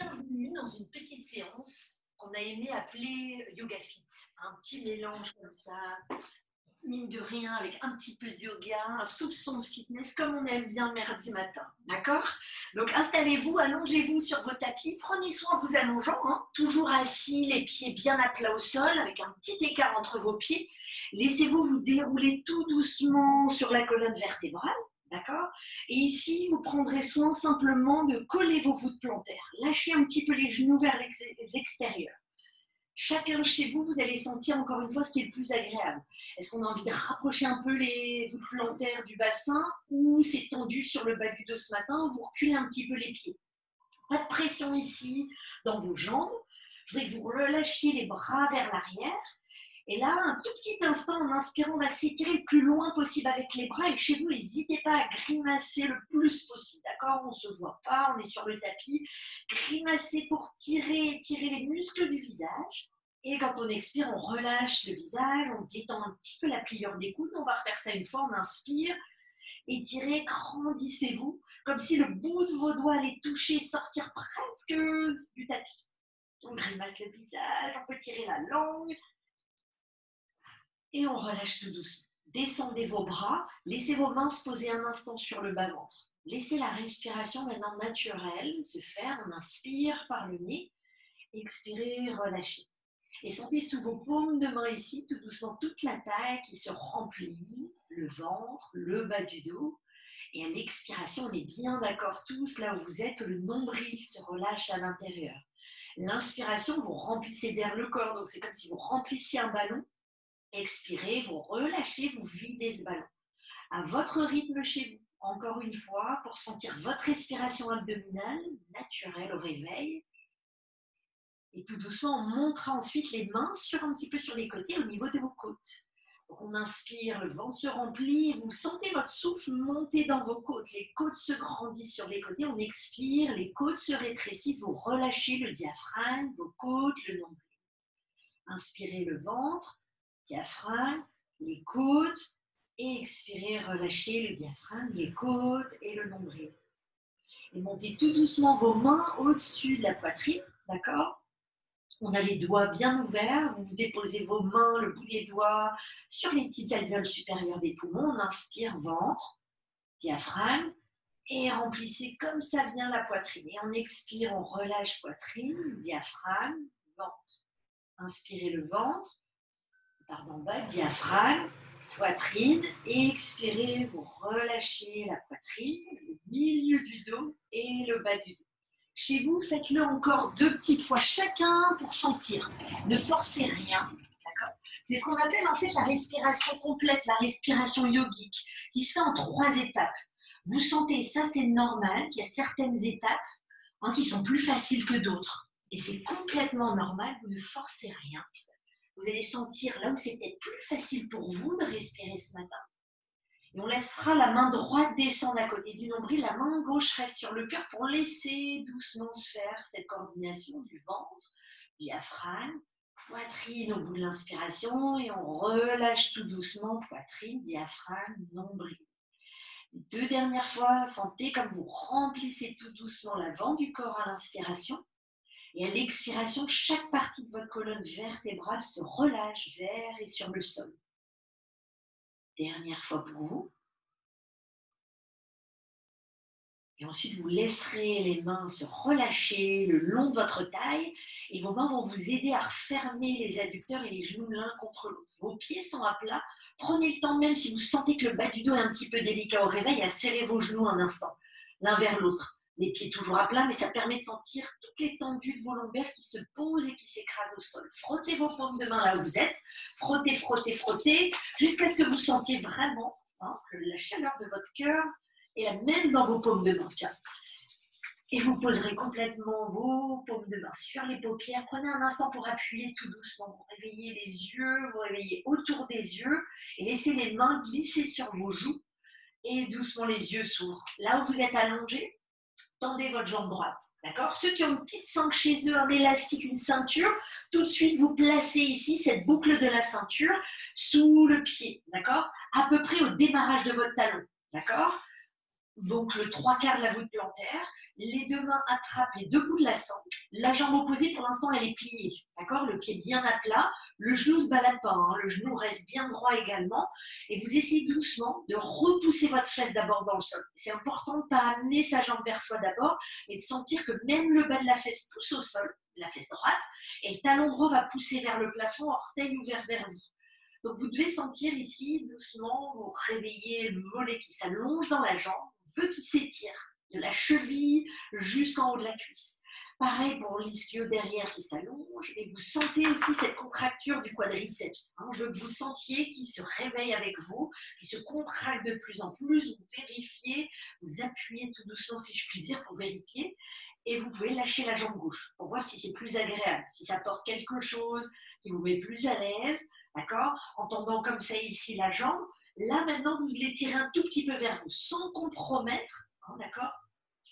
bienvenue dans une petite séance qu'on a aimé appeler Yoga Fit. Un petit mélange comme ça, mine de rien, avec un petit peu de yoga, un soupçon de fitness, comme on aime bien le merdi matin. D'accord? Donc installez-vous, allongez-vous sur vos tapis, prenez soin en vous allongeant, hein. toujours assis, les pieds bien à plat au sol, avec un petit écart entre vos pieds. Laissez-vous vous dérouler tout doucement sur la colonne vertébrale. D'accord? Et ici, vous prendrez soin simplement de coller vos voûtes plantaires. Lâchez un petit peu les genoux vers l'extérieur. Chacun chez vous, vous allez sentir encore une fois ce qui est le plus agréable. Est-ce qu'on a envie de rapprocher un peu les voûtes plantaires du bassin ou c'est tendu sur le bas du dos ce matin Vous reculez un petit peu les pieds? Pas de pression ici dans vos jambes. Je voudrais que vous relâchiez les bras vers l'arrière et là, un tout petit instant, en inspirant, on va s'étirer le plus loin possible avec les bras. Et chez vous, n'hésitez pas à grimacer le plus possible. D'accord? On ne se voit pas, on est sur le tapis. Grimacer pour tirer, tirer les muscles du visage. Et quand on expire, on relâche le visage, on détend un petit peu la pliure des coudes. On va refaire ça une fois. On inspire, étirez, grandissez-vous, comme si le bout de vos doigts allait toucher, sortir presque du tapis. On grimace le visage, on peut tirer la langue, et on relâche tout doucement. Descendez vos bras, laissez vos mains se poser un instant sur le bas-ventre. Laissez la respiration maintenant naturelle se faire. On inspire par le nez, expirez, relâchez. Et sentez sous vos paumes de main ici, tout doucement, toute la taille qui se remplit, le ventre, le bas du dos. Et à l'expiration, on est bien d'accord tous, là où vous êtes, que le nombril se relâche à l'intérieur. L'inspiration, vous remplissez d'air le corps, donc c'est comme si vous remplissiez un ballon. Expirez, vous relâchez, vous videz ce ballon. À votre rythme chez vous, encore une fois, pour sentir votre respiration abdominale naturelle au réveil. Et tout doucement, on montera ensuite les mains sur un petit peu sur les côtés au niveau de vos côtes. On inspire, le vent se remplit, vous sentez votre souffle monter dans vos côtes. Les côtes se grandissent sur les côtés. On expire, les côtes se rétrécissent. Vous relâchez le diaphragme, vos côtes, le nombril. Inspirez le ventre diaphragme, les côtes, et expirez, relâchez le diaphragme, les côtes et le nombril. Et montez tout doucement vos mains au-dessus de la poitrine, d'accord? On a les doigts bien ouverts, vous déposez vos mains, le bout des doigts, sur les petites alvéoles supérieures des poumons. On inspire ventre, diaphragme, et remplissez comme ça vient la poitrine. Et on expire, on relâche poitrine, diaphragme, ventre. Inspirez le ventre, pardon, bas, diaphragme, poitrine, expirez, vous relâchez la poitrine, le milieu du dos et le bas du dos. Chez vous, faites-le encore deux petites fois chacun pour sentir. Ne forcez rien. C'est ce qu'on appelle en fait la respiration complète, la respiration yogique, qui se fait en trois étapes. Vous sentez, ça c'est normal, qu'il y a certaines étapes hein, qui sont plus faciles que d'autres. Et c'est complètement normal, vous ne forcez rien. Vous allez sentir là où c'est peut-être plus facile pour vous de respirer ce matin. Et on laissera la main droite descendre à côté du nombril, la main gauche reste sur le cœur pour laisser doucement se faire cette coordination du ventre, diaphragme, poitrine au bout de l'inspiration et on relâche tout doucement poitrine, diaphragme, nombril. Deux dernières fois, sentez comme vous remplissez tout doucement l'avant du corps à l'inspiration et à l'expiration, chaque partie de votre colonne vertébrale se relâche vers et sur le sol. Dernière fois pour vous. Et ensuite, vous laisserez les mains se relâcher le long de votre taille et vos mains vont vous aider à refermer les adducteurs et les genoux l'un contre l'autre. Vos pieds sont à plat. Prenez le temps, même si vous sentez que le bas du dos est un petit peu délicat au réveil, à serrer vos genoux un instant, l'un vers l'autre les pieds toujours à plat, mais ça permet de sentir toutes les tendues de vos lombaires qui se posent et qui s'écrasent au sol. Frottez vos paumes de main là où vous êtes, frottez, frottez, frottez, jusqu'à ce que vous sentiez vraiment hein, la chaleur de votre cœur est la même dans vos paumes de main. Tiens. Et vous poserez complètement vos paumes de main sur les paupières. Prenez un instant pour appuyer tout doucement. Vous réveillez les yeux, vous réveillez autour des yeux et laissez les mains glisser sur vos joues et doucement les yeux s'ouvrent. Là où vous êtes allongé, tendez votre jambe droite. D'accord? Ceux qui ont une petite sangle chez eux, un élastique, une ceinture, tout de suite, vous placez ici cette boucle de la ceinture sous le pied. D'accord? À peu près au démarrage de votre talon. D'accord? Donc le trois quarts de la voûte plantaire. les deux mains attrapent les deux bouts de la sangle. La jambe opposée, pour l'instant, elle est pliée. D'accord? Le pied bien à plat. Le genou ne se balade pas. Hein. Le genou reste bien droit également. Et vous essayez doucement de repousser votre fesse d'abord dans le sol. C'est important de ne pas amener sa jambe vers soi d'abord, mais de sentir que même le bas de la fesse pousse au sol, la fesse droite, et le talon droit va pousser vers le plafond, orteil ouvert vers vous. Donc vous devez sentir ici doucement, vous réveillez le mollet qui s'allonge dans la jambe, veut qui s'étire de la cheville jusqu'en haut de la cuisse. Pareil pour l'ischio derrière qui s'allonge et vous sentez aussi cette contracture du quadriceps. Hein. Je veux que vous sentiez qui se réveille avec vous, qui se contracte de plus en plus. Vous vérifiez, vous appuyez tout doucement si je puis dire pour vérifier et vous pouvez lâcher la jambe gauche pour voir si c'est plus agréable, si ça porte quelque chose qui vous met plus à l'aise, d'accord? En tendant comme ça ici la jambe. Là maintenant, vous l'étirez un tout petit peu vers vous sans compromettre Hein, d'accord?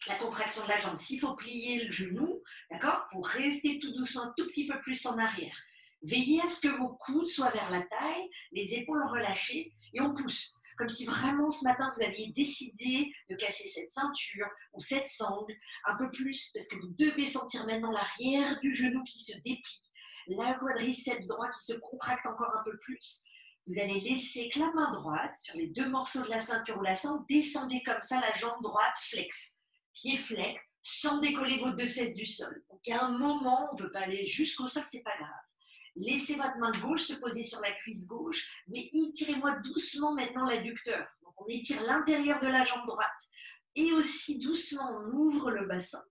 La contraction de la jambe. S'il faut plier le genou, d'accord? Pour rester tout doucement un tout petit peu plus en arrière. Veillez à ce que vos coudes soient vers la taille, les épaules relâchées et on pousse. Comme si vraiment ce matin vous aviez décidé de casser cette ceinture ou cette sangle un peu plus, parce que vous devez sentir maintenant l'arrière du genou qui se déplie, la quadriceps droit qui se contracte encore un peu plus vous allez laisser que la main droite sur les deux morceaux de la ceinture ou la sangle, descendez comme ça la jambe droite flex, pied flex, sans décoller vos deux fesses du sol. Donc à un moment, on ne peut pas aller jusqu'au sol, c'est pas grave. Laissez votre main gauche se poser sur la cuisse gauche, mais étirez-moi doucement maintenant l'adducteur. Donc on étire l'intérieur de la jambe droite. Et aussi doucement, on ouvre le bassin.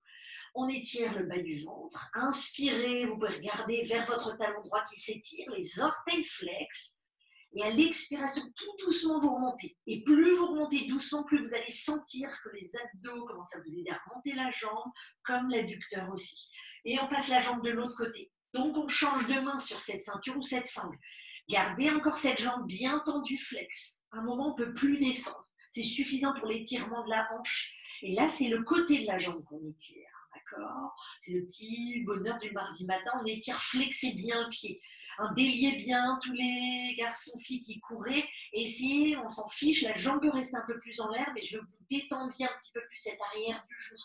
On étire le bas du ventre. Inspirez, vous pouvez regarder vers votre talon droit qui s'étire, les orteils flex. Et à l'expiration, tout doucement, vous remontez. Et plus vous remontez doucement, plus vous allez sentir que les abdos commencent à vous aider à remonter la jambe, comme l'adducteur aussi. Et on passe la jambe de l'autre côté. Donc on change de main sur cette ceinture ou cette sangle. Gardez encore cette jambe bien tendue, flex. À un moment, on ne peut plus descendre. C'est suffisant pour l'étirement de la hanche. Et là, c'est le côté de la jambe qu'on étire. D'accord? C'est le petit bonheur du mardi matin. On étire, flexez bien le pied un déliez bien tous les garçons-filles qui couraient. Essayez, on s'en fiche, la jambe reste un peu plus en l'air, mais je veux que vous détendiez un petit peu plus cette arrière du genou.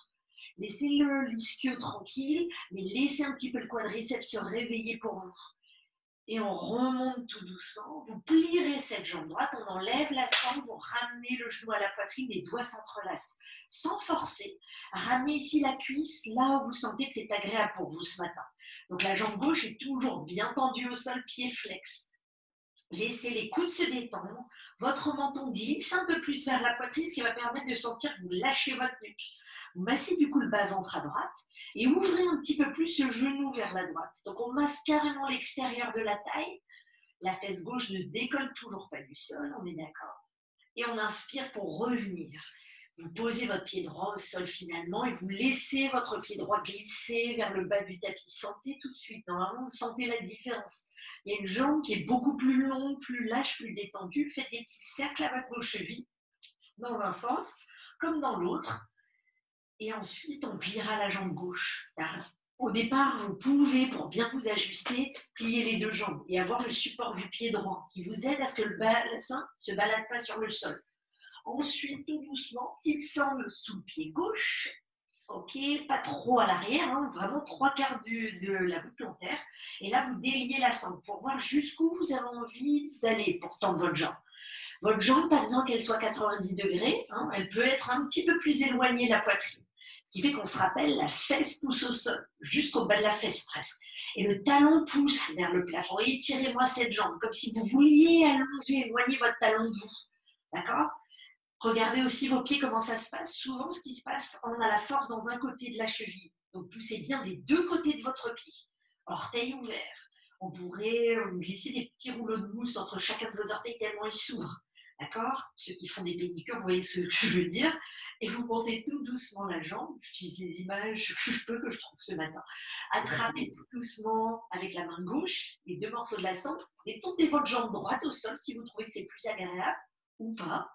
Laissez le l'ischio tranquille, mais laissez un petit peu le quadriceps se réveiller pour vous et on remonte tout doucement. Vous plierez cette jambe droite, on enlève la sangle, vous ramenez le genou à la poitrine, les doigts s'entrelacent sans forcer. Ramenez ici la cuisse là où vous sentez que c'est agréable pour vous ce matin. Donc la jambe gauche est toujours bien tendue au sol, pied flex. Laissez les coudes se détendre, votre menton glisse un peu plus vers la poitrine, ce qui va permettre de sentir que vous lâchez votre nuque. Vous massez du coup le bas-ventre à droite et ouvrez un petit peu plus ce genou vers la droite. Donc on masse carrément l'extérieur de la taille. La fesse gauche ne décolle toujours pas du sol, on est d'accord. Et on inspire pour revenir. Vous posez votre pied droit au sol finalement et vous laissez votre pied droit glisser vers le bas du tapis. Sentez tout de suite, normalement, vous sentez la différence. Il y a une jambe qui est beaucoup plus longue, plus lâche, plus détendue. Faites des petits cercles avec vos chevilles dans un sens comme dans l'autre. Et ensuite, on pliera la jambe gauche. Au départ, vous pouvez, pour bien vous ajuster, plier les deux jambes et avoir le support du pied droit qui vous aide à ce que le bassin ne se balade pas sur le sol. Ensuite, tout doucement, petite sangle sous le pied gauche. Ok, pas trop à l'arrière, hein, vraiment trois quarts de la voûte plantaire. Et là, vous déliez la sangle pour voir jusqu'où vous avez envie d'aller pour tendre votre jambe. Votre jambe, pas besoin qu'elle soit 90 degrés, hein, elle peut être un petit peu plus éloignée de la poitrine. Ce qui fait qu'on se rappelle, la fesse pousse au sol, jusqu'au bas de la fesse presque. Et le talon pousse vers le plafond. Étirez-moi cette jambe, comme si vous vouliez allonger, éloigner votre talon de vous. D'accord? Regardez aussi vos pieds, comment ça se passe. Souvent, ce qui se passe, on a la force dans un côté de la cheville. Donc, poussez bien des deux côtés de votre pied. Orteil ouvert. On pourrait euh, glisser des petits rouleaux de mousse entre chacun de vos orteils tellement ils s'ouvrent. D'accord? Ceux qui font des pédicures, vous voyez ce que je veux dire. Et vous montez tout doucement la jambe. J'utilise les images que je peux, que je trouve ce matin. Attrapez tout doucement avec la main gauche les deux morceaux de la sangle. Détendez votre jambe droite au sol si vous trouvez que c'est plus agréable ou pas.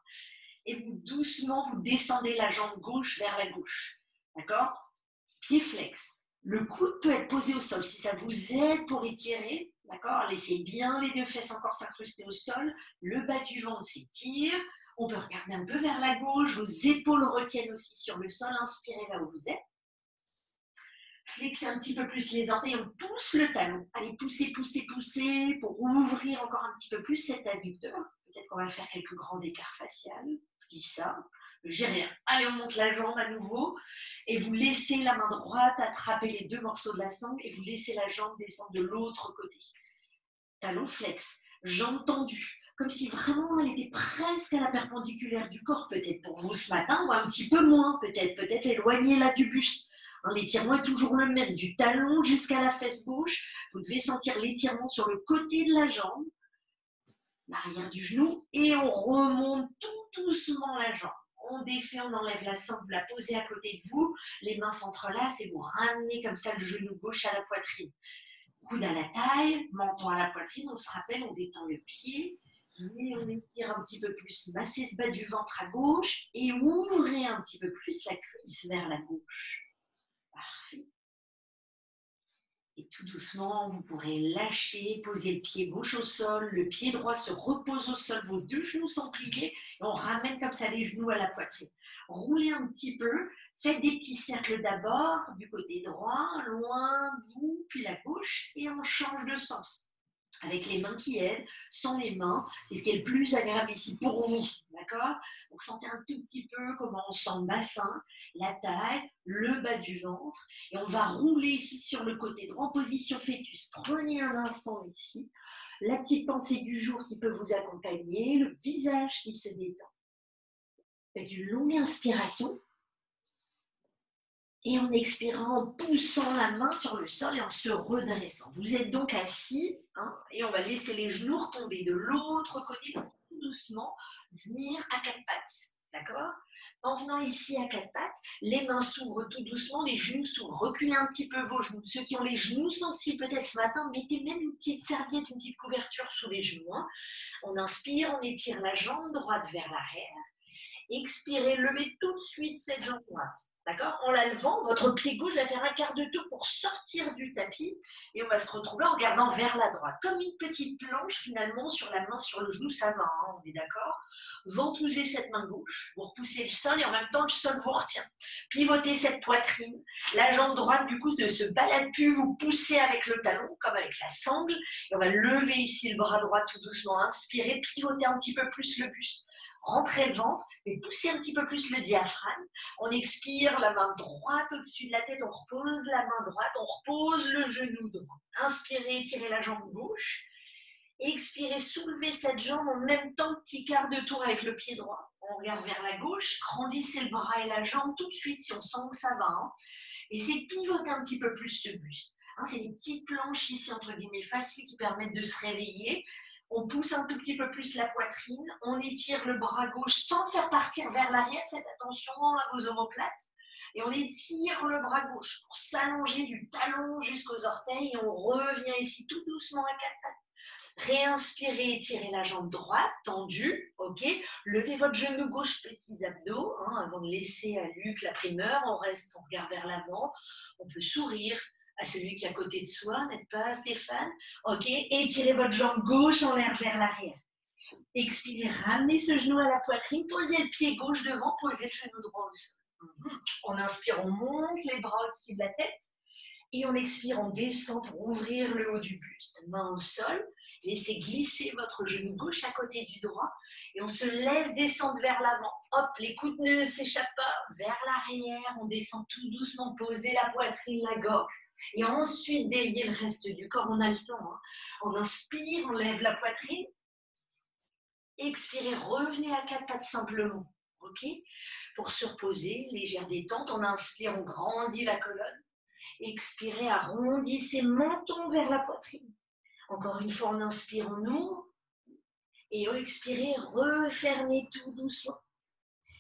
Et vous doucement, vous descendez la jambe gauche vers la gauche. D'accord? Pied flex. Le coude peut être posé au sol. Si ça vous aide pour étirer, D'accord? Laissez bien les deux fesses encore s'incruster au sol. Le bas du ventre s'étire. On peut regarder un peu vers la gauche. Vos épaules retiennent aussi sur le sol. Inspirez là où vous êtes. Flexez un petit peu plus les orteils, on pousse le talon. Allez, poussez, poussez, poussez pour ouvrir encore un petit peu plus cet adducteur. Peut-être qu'on va faire quelques grands écarts faciales. Dis ça. J'ai rien. Allez, on monte la jambe à nouveau et vous laissez la main droite attraper les deux morceaux de la sangle et vous laissez la jambe descendre de l'autre côté. Talon flex, jambe tendue, comme si vraiment elle était presque à la perpendiculaire du corps, peut-être pour vous ce matin, ou un petit peu moins, peut-être, peut-être éloigné là du buste. L'étirement est toujours le même, du talon jusqu'à la fesse gauche. Vous devez sentir l'étirement sur le côté de la jambe, l'arrière du genou, et on remonte tout doucement la jambe. On défait, on enlève la sangle, vous la posez à côté de vous, les mains s'entrelacent et vous ramenez comme ça le genou gauche à la poitrine. Coude à la taille, menton à la poitrine, on se rappelle, on détend le pied, on étire un petit peu plus, massez ce bas du ventre à gauche et ouvrez un petit peu plus la cuisse vers la gauche. Parfait. Et tout doucement, vous pourrez lâcher, poser le pied gauche au sol, le pied droit se repose au sol, vos deux genoux sont pliés et on ramène comme ça les genoux à la poitrine. Roulez un petit peu, faites des petits cercles d'abord du côté droit, loin vous, puis la gauche et on change de sens avec les mains qui aident, sans les mains. C'est ce qui est le plus agréable ici pour vous. D'accord? Donc sentez un tout petit peu comment on sent le bassin, la taille, le bas du ventre. Et on va rouler ici sur le côté droit en position fœtus. Prenez un instant ici. La petite pensée du jour qui peut vous accompagner, le visage qui se détend. Faites une longue inspiration et en expirant, en poussant la main sur le sol et en se redressant. Vous êtes donc assis hein, et on va laisser les genoux retomber de l'autre côté pour tout doucement venir à quatre pattes. D'accord? En venant ici à quatre pattes, les mains s'ouvrent tout doucement, les genoux s'ouvrent. Reculez un petit peu vos genoux. Ceux qui ont les genoux sensibles, peut-être ce matin, mettez même une petite serviette, une petite couverture sous les genoux. Hein. On inspire, on étire la jambe droite vers l'arrière. Expirez, levez tout de suite cette jambe droite. D'accord? En la levant, votre pied gauche va faire un quart de tour pour sortir du tapis et on va se retrouver en regardant vers la droite. Comme une petite planche finalement sur la main, sur le genou, ça va, hein, on est d'accord? Ventousez cette main gauche, vous repoussez le sol et en même temps le sol vous retient. Pivotez cette poitrine, la jambe droite du coup ne se balade plus, vous poussez avec le talon comme avec la sangle. Et on va lever ici le bras droit tout doucement, inspirez, pivotez un petit peu plus le buste rentrez le ventre, mais poussez un petit peu plus le diaphragme. On expire, la main droite au-dessus de la tête, on repose la main droite, on repose le genou droit. Inspirez, tirez la jambe gauche. Expirez, soulevez cette jambe en même temps, petit quart de tour avec le pied droit. On regarde vers la gauche, grandissez le bras et la jambe tout de suite si on sent que ça va. Hein. Et c'est pivoter un petit peu plus ce buste. Hein. c'est des petites planches ici, entre guillemets, faciles qui permettent de se réveiller. On pousse un tout petit peu plus la poitrine, on étire le bras gauche sans faire partir vers l'arrière, faites attention à vos omoplates. Et on étire le bras gauche pour s'allonger du talon jusqu'aux orteils et on revient ici tout doucement à quatre pattes. Réinspirez, étirez la jambe droite, tendue, ok Levez votre genou gauche, petits abdos, hein, avant de laisser à Luc la primeur. On reste, on regarde vers l'avant. On peut sourire, à celui qui est à côté de soi, n'est-ce pas, Stéphane? Ok, étirez votre jambe gauche en l'air vers l'arrière. Expirez, ramenez ce genou à la poitrine, posez le pied gauche devant, posez le genou droit au sol. Mhm. On inspire, on monte les bras au-dessus de la tête. Et on expire, on descend pour ouvrir le haut du buste. Main au sol, laissez glisser votre genou gauche à côté du droit et on se laisse descendre vers l'avant. Hop, les coudes ne s'échappent pas, vers l'arrière, on descend tout doucement, posez la poitrine, la gorge. Et ensuite, délier le reste du corps, on a le temps. Hein. On inspire, on lève la poitrine. Expirez, revenez à quatre pattes simplement. OK? Pour se reposer, légère détente, on inspire, on grandit la colonne. Expirez, arrondissez menton vers la poitrine. Encore une fois, on inspire, on ouvre. Et on expirez, refermez tout doucement.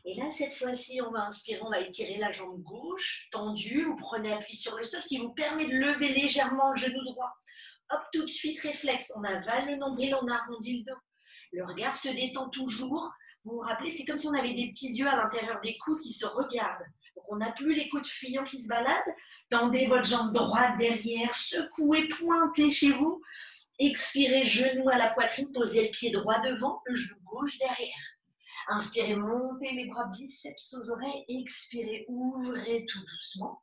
Et là, cette fois-ci, on va inspirer, on va étirer la jambe gauche, tendue. Vous prenez appui sur le sol, ce qui vous permet de lever légèrement le genou droit. Hop, tout de suite, réflexe. On avale le nombril, on arrondit le dos. Le regard se détend toujours. Vous vous rappelez, c'est comme si on avait des petits yeux à l'intérieur des coudes qui se regardent. Donc, on n'a plus les coudes fuyants qui se baladent. Tendez votre jambe droite derrière, secouez, pointez chez vous. Expirez, genou à la poitrine, posez le pied droit devant, le genou gauche derrière. Inspirez, montez les bras biceps aux oreilles. Expirez, ouvrez tout doucement.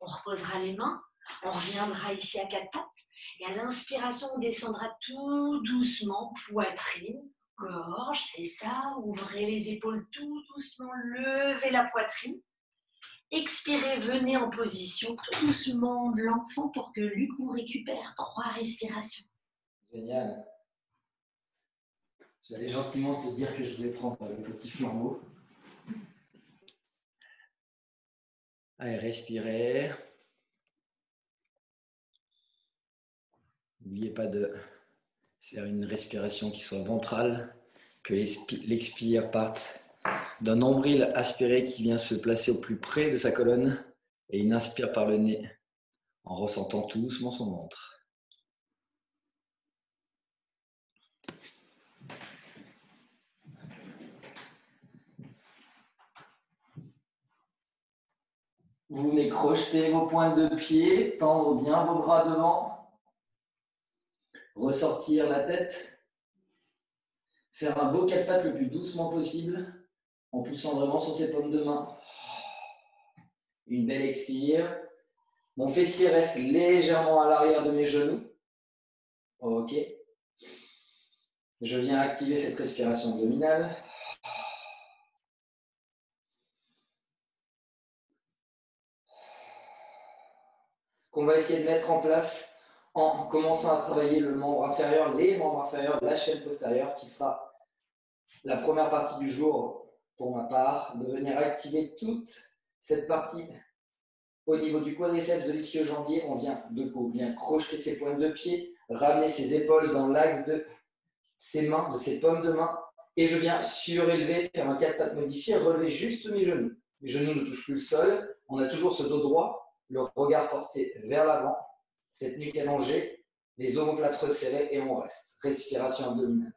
On reposera les mains. On reviendra ici à quatre pattes. Et à l'inspiration, on descendra tout doucement, poitrine, gorge, c'est ça. Ouvrez les épaules tout doucement, levez la poitrine. Expirez, venez en position tout doucement de l'enfant pour que Luc vous récupère. Trois respirations. Génial. J'allais gentiment te dire que je voulais prendre le petit flambeau. Allez, respirez. N'oubliez pas de faire une respiration qui soit ventrale, que l'expire parte d'un nombril aspiré qui vient se placer au plus près de sa colonne et une inspire par le nez en ressentant tout doucement son ventre. Vous venez crocheter vos pointes de pied, tendre bien vos bras devant, ressortir la tête, faire un beau quatre pattes le plus doucement possible en poussant vraiment sur ses paumes de main. Une belle expire. Mon fessier reste légèrement à l'arrière de mes genoux. Ok. Je viens activer cette respiration abdominale. Qu'on va essayer de mettre en place en commençant à travailler le membre inférieur, les membres inférieurs, la chaîne postérieure, qui sera la première partie du jour pour ma part, de venir activer toute cette partie au niveau du quadriceps de l'ischio-jambier. On vient de coup bien crocheter ses pointes de pied, ramener ses épaules dans l'axe de ses mains, de ses pommes de main. Et je viens surélever, faire un quatre pattes modifié, relever juste mes genoux. Mes genoux ne touchent plus le sol. On a toujours ce dos droit, le regard porté vers l'avant, cette nuque allongée, les omoplates resserrés et on reste. Respiration abdominale.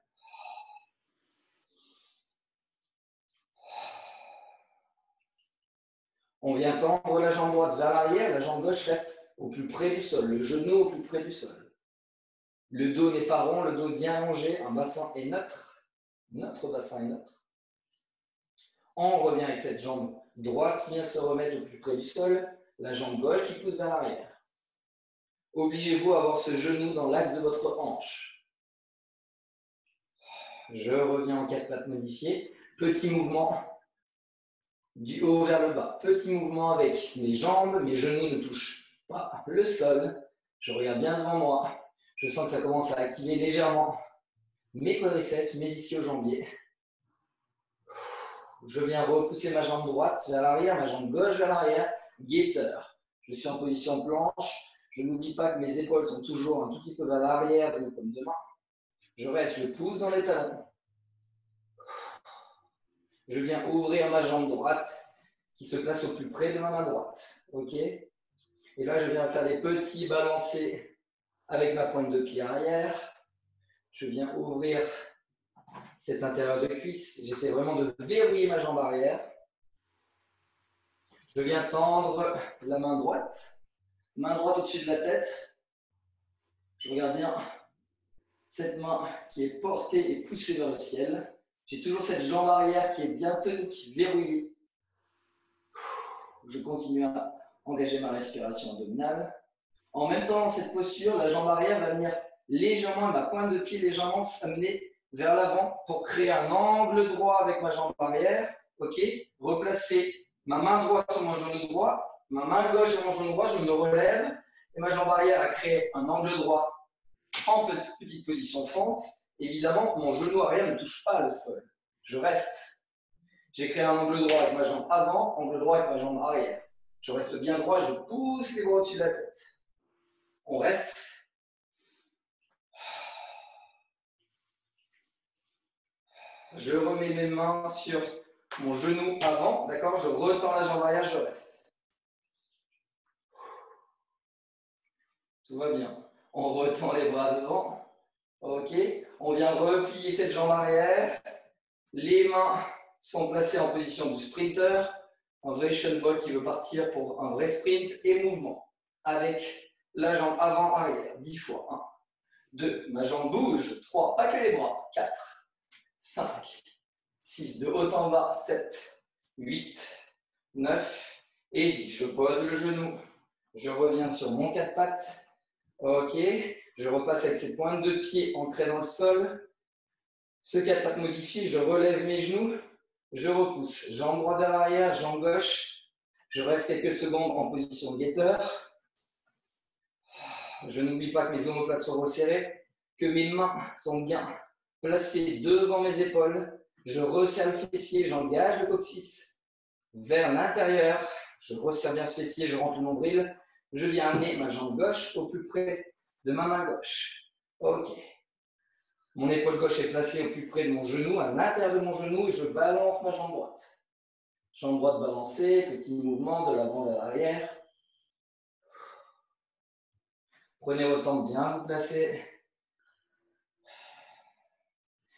On vient tendre la jambe droite vers l'arrière, la jambe gauche reste au plus près du sol, le genou au plus près du sol. Le dos n'est pas rond, le dos est bien allongé, un bassin est neutre. Notre bassin est neutre. On revient avec cette jambe droite qui vient se remettre au plus près du sol, la jambe gauche qui pousse vers l'arrière. Obligez-vous à avoir ce genou dans l'axe de votre hanche. Je reviens en quatre pattes modifiées. Petit mouvement du haut vers le bas. Petit mouvement avec mes jambes, mes genoux ne touchent pas le sol. Je regarde bien devant moi. Je sens que ça commence à activer légèrement mes quadriceps, mes ischio-jambiers. Je viens repousser ma jambe droite vers l'arrière, ma jambe gauche vers l'arrière. Guetteur. Je suis en position planche. Je n'oublie pas que mes épaules sont toujours un tout petit peu vers l'arrière de mes de. Je reste, je pousse dans les talons je viens ouvrir ma jambe droite qui se place au plus près de ma main droite. OK? Et là, je viens faire des petits balancés avec ma pointe de pied arrière. Je viens ouvrir cet intérieur de cuisse. J'essaie vraiment de verrouiller ma jambe arrière. Je viens tendre la main droite. Main droite au-dessus de la tête. Je regarde bien cette main qui est portée et poussée vers le ciel. J'ai toujours cette jambe arrière qui est bien tonique, verrouillée. Je continue à engager ma respiration abdominale. En même temps, dans cette posture, la jambe arrière va venir légèrement, ma pointe de pied légèrement s'amener vers l'avant pour créer un angle droit avec ma jambe arrière. Ok Replacer ma main droite sur mon genou droit, ma main gauche sur mon genou droit, je me relève et ma jambe arrière a créé un angle droit en petite position fente Évidemment, mon genou arrière ne touche pas le sol. Je reste. J'ai créé un angle droit avec ma jambe avant, angle droit avec ma jambe arrière. Je reste bien droit, je pousse les bras au-dessus de la tête. On reste. Je remets mes mains sur mon genou avant, d'accord Je retends la jambe arrière, je reste. Tout va bien. On retend les bras devant. Ok On vient replier cette jambe arrière. Les mains sont placées en position du sprinter. Un vrai ball qui veut partir pour un vrai sprint et mouvement. Avec la jambe avant-arrière. 10 fois. 1, 2. Ma jambe bouge. 3. Pas que les bras. 4, 5, 6. De haut en bas. 7, 8, 9 et 10. Je pose le genou Je reviens sur mon quatre pattes. Ok. Je repasse avec ces pointes de pied ancrées dans le sol. Ce quatre pattes modifié, je relève mes genoux. Je repousse. Jambe droite vers l'arrière, jambe gauche. Je reste quelques secondes en position guetteur. Je n'oublie pas que mes omoplates soient resserrées, que mes mains sont bien placées devant mes épaules. Je resserre le fessier, j'engage le coccyx vers l'intérieur. Je resserre bien ce fessier, je rentre le nombril. Je viens amener ma jambe gauche au plus près de ma main gauche. Ok. Mon épaule gauche est placée au plus près de mon genou, à l'intérieur de mon genou, je balance ma jambe droite. Jambe droite balancée, petit mouvement de l'avant vers l'arrière. Prenez votre temps de bien vous placer.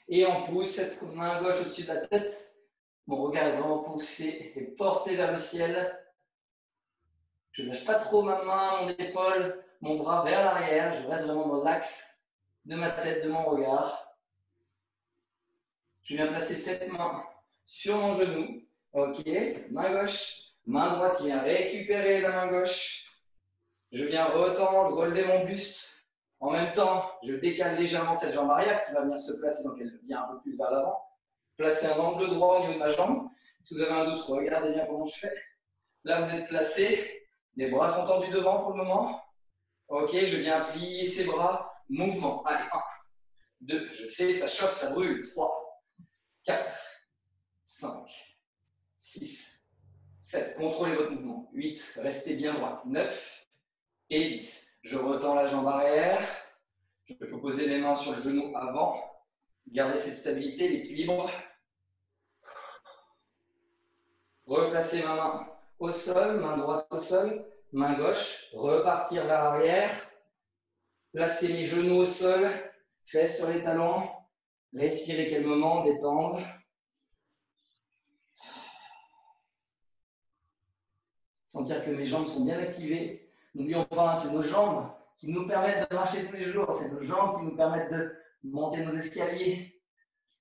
Et on pousse cette main gauche au-dessus de la tête. Mon regard est vraiment poussé et porté vers le ciel. Je ne lâche pas trop ma main, mon épaule, mon bras vers l'arrière. Je reste vraiment dans l'axe de ma tête, de mon regard. Je viens placer cette main sur mon genou. Ok, cette main gauche. Main droite vient récupérer la main gauche. Je viens retendre, relever mon buste. En même temps, je décale légèrement cette jambe arrière qui va venir se placer, donc elle vient un peu plus vers l'avant. Placer un angle droit au niveau de ma jambe. Si vous avez un doute, regardez bien comment je fais. Là, vous êtes placé. Les bras sont tendus devant pour le moment. Ok, je viens plier ces bras. Mouvement. Allez, 1, 2, je sais, ça chauffe, ça brûle. 3, 4, 5, 6, 7. Contrôlez votre mouvement. 8, restez bien droite. 9 et 10. Je retends la jambe arrière. Je peux poser mes mains sur le genou avant. Gardez cette stabilité, l'équilibre. Replacer ma main au sol, main droite au sol, main gauche, repartir vers l'arrière. Placer mes genoux au sol, fesses sur les talons. Respirez calmement, détendre. Sentir que mes jambes sont bien activées. N'oublions pas, hein, c'est nos jambes qui nous permettent de marcher tous les jours. C'est nos jambes qui nous permettent de monter nos escaliers,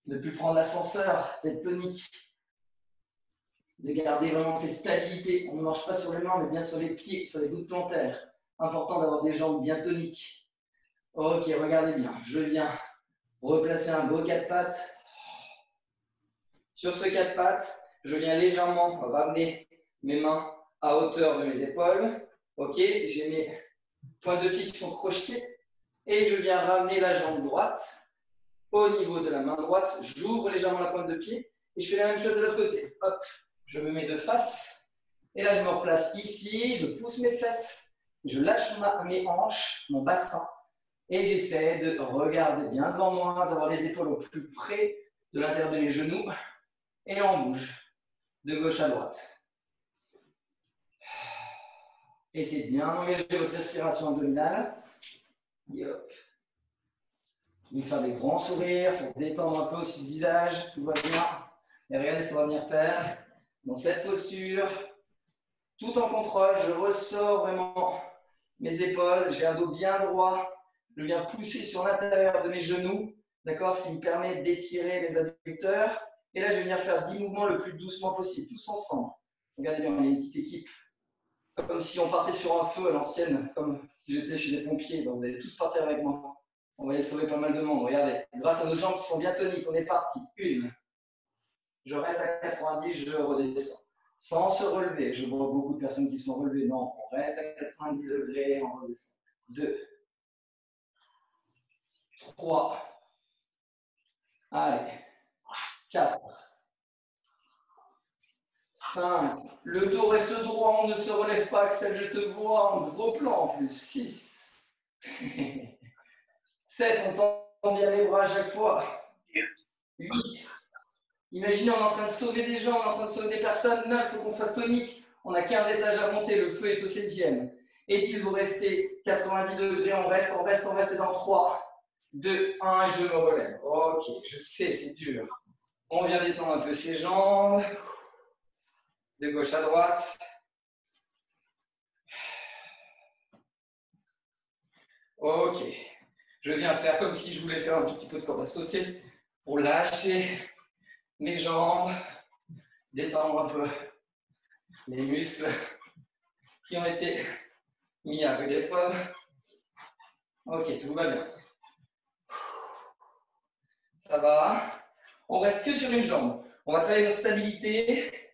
de ne plus prendre l'ascenseur, d'être tonique, de garder vraiment cette stabilité. On ne marche pas sur les mains, mais bien sur les pieds, sur les voûtes plantaires. Important d'avoir des jambes bien toniques. Ok, regardez bien. Je viens replacer un beau quatre pattes. Sur ce quatre pattes, je viens légèrement ramener mes mains à hauteur de mes épaules. Ok, j'ai mes points de pied qui sont crochetés. Et je viens ramener la jambe droite au niveau de la main droite. J'ouvre légèrement la pointe de pied et je fais la même chose de l'autre côté. Hop, je me mets de face. Et là, je me replace ici. Je pousse mes fesses. Je lâche mes hanches, mon bassin. Et j'essaie de regarder bien devant moi, d'avoir les épaules au plus près de l'intérieur de mes genoux. Et on bouge de gauche à droite. Essayez de bien engager votre respiration abdominale. Hop. Vous faire des grands sourires pour détendre un peu aussi ce visage. Tout va bien. Et regardez ce qu'on va venir faire dans cette posture. Tout en contrôle, je ressors vraiment mes épaules. J'ai un dos bien droit. Je viens pousser sur l'intérieur de mes genoux. D'accord Ce qui me permet d'étirer les adducteurs. Et là, je vais venir faire 10 mouvements le plus doucement possible, tous ensemble. Regardez bien, on est une petite équipe comme si on partait sur un feu à l'ancienne, comme si j'étais chez des pompiers. Vous allez tous partir avec moi. On va aller sauver pas mal de monde. Regardez, grâce à nos jambes qui sont bien toniques, on est parti. Une. Je reste à 90, je redescends. Sans se relever. Je vois beaucoup de personnes qui sont relevées. Non, on reste à 90 degrés, on redescend. Deux. Trois. Allez. Quatre. 5. Le dos reste droit, on ne se relève pas, Axel, je te vois en gros plan en plus. 6. 7. On tend bien les bras à chaque fois. 8. Imaginez, on est en train de sauver des gens, on est en train de sauver des personnes. 9. Il faut qu'on soit tonique. On a 15 étages à monter, le feu est au 16e. Et 10, vous restez 90 degrés, on reste, on reste, on reste dans 3, 2, 1, je me relève. Ok, je sais, c'est dur. On vient détendre un peu ses jambes de gauche à droite. Ok. Je viens faire comme si je voulais faire un tout petit peu de corde à sauter pour lâcher mes jambes, détendre un peu les muscles qui ont été mis à rude épreuve. Ok, tout va bien. Ça va. On reste que sur une jambe. On va travailler notre stabilité,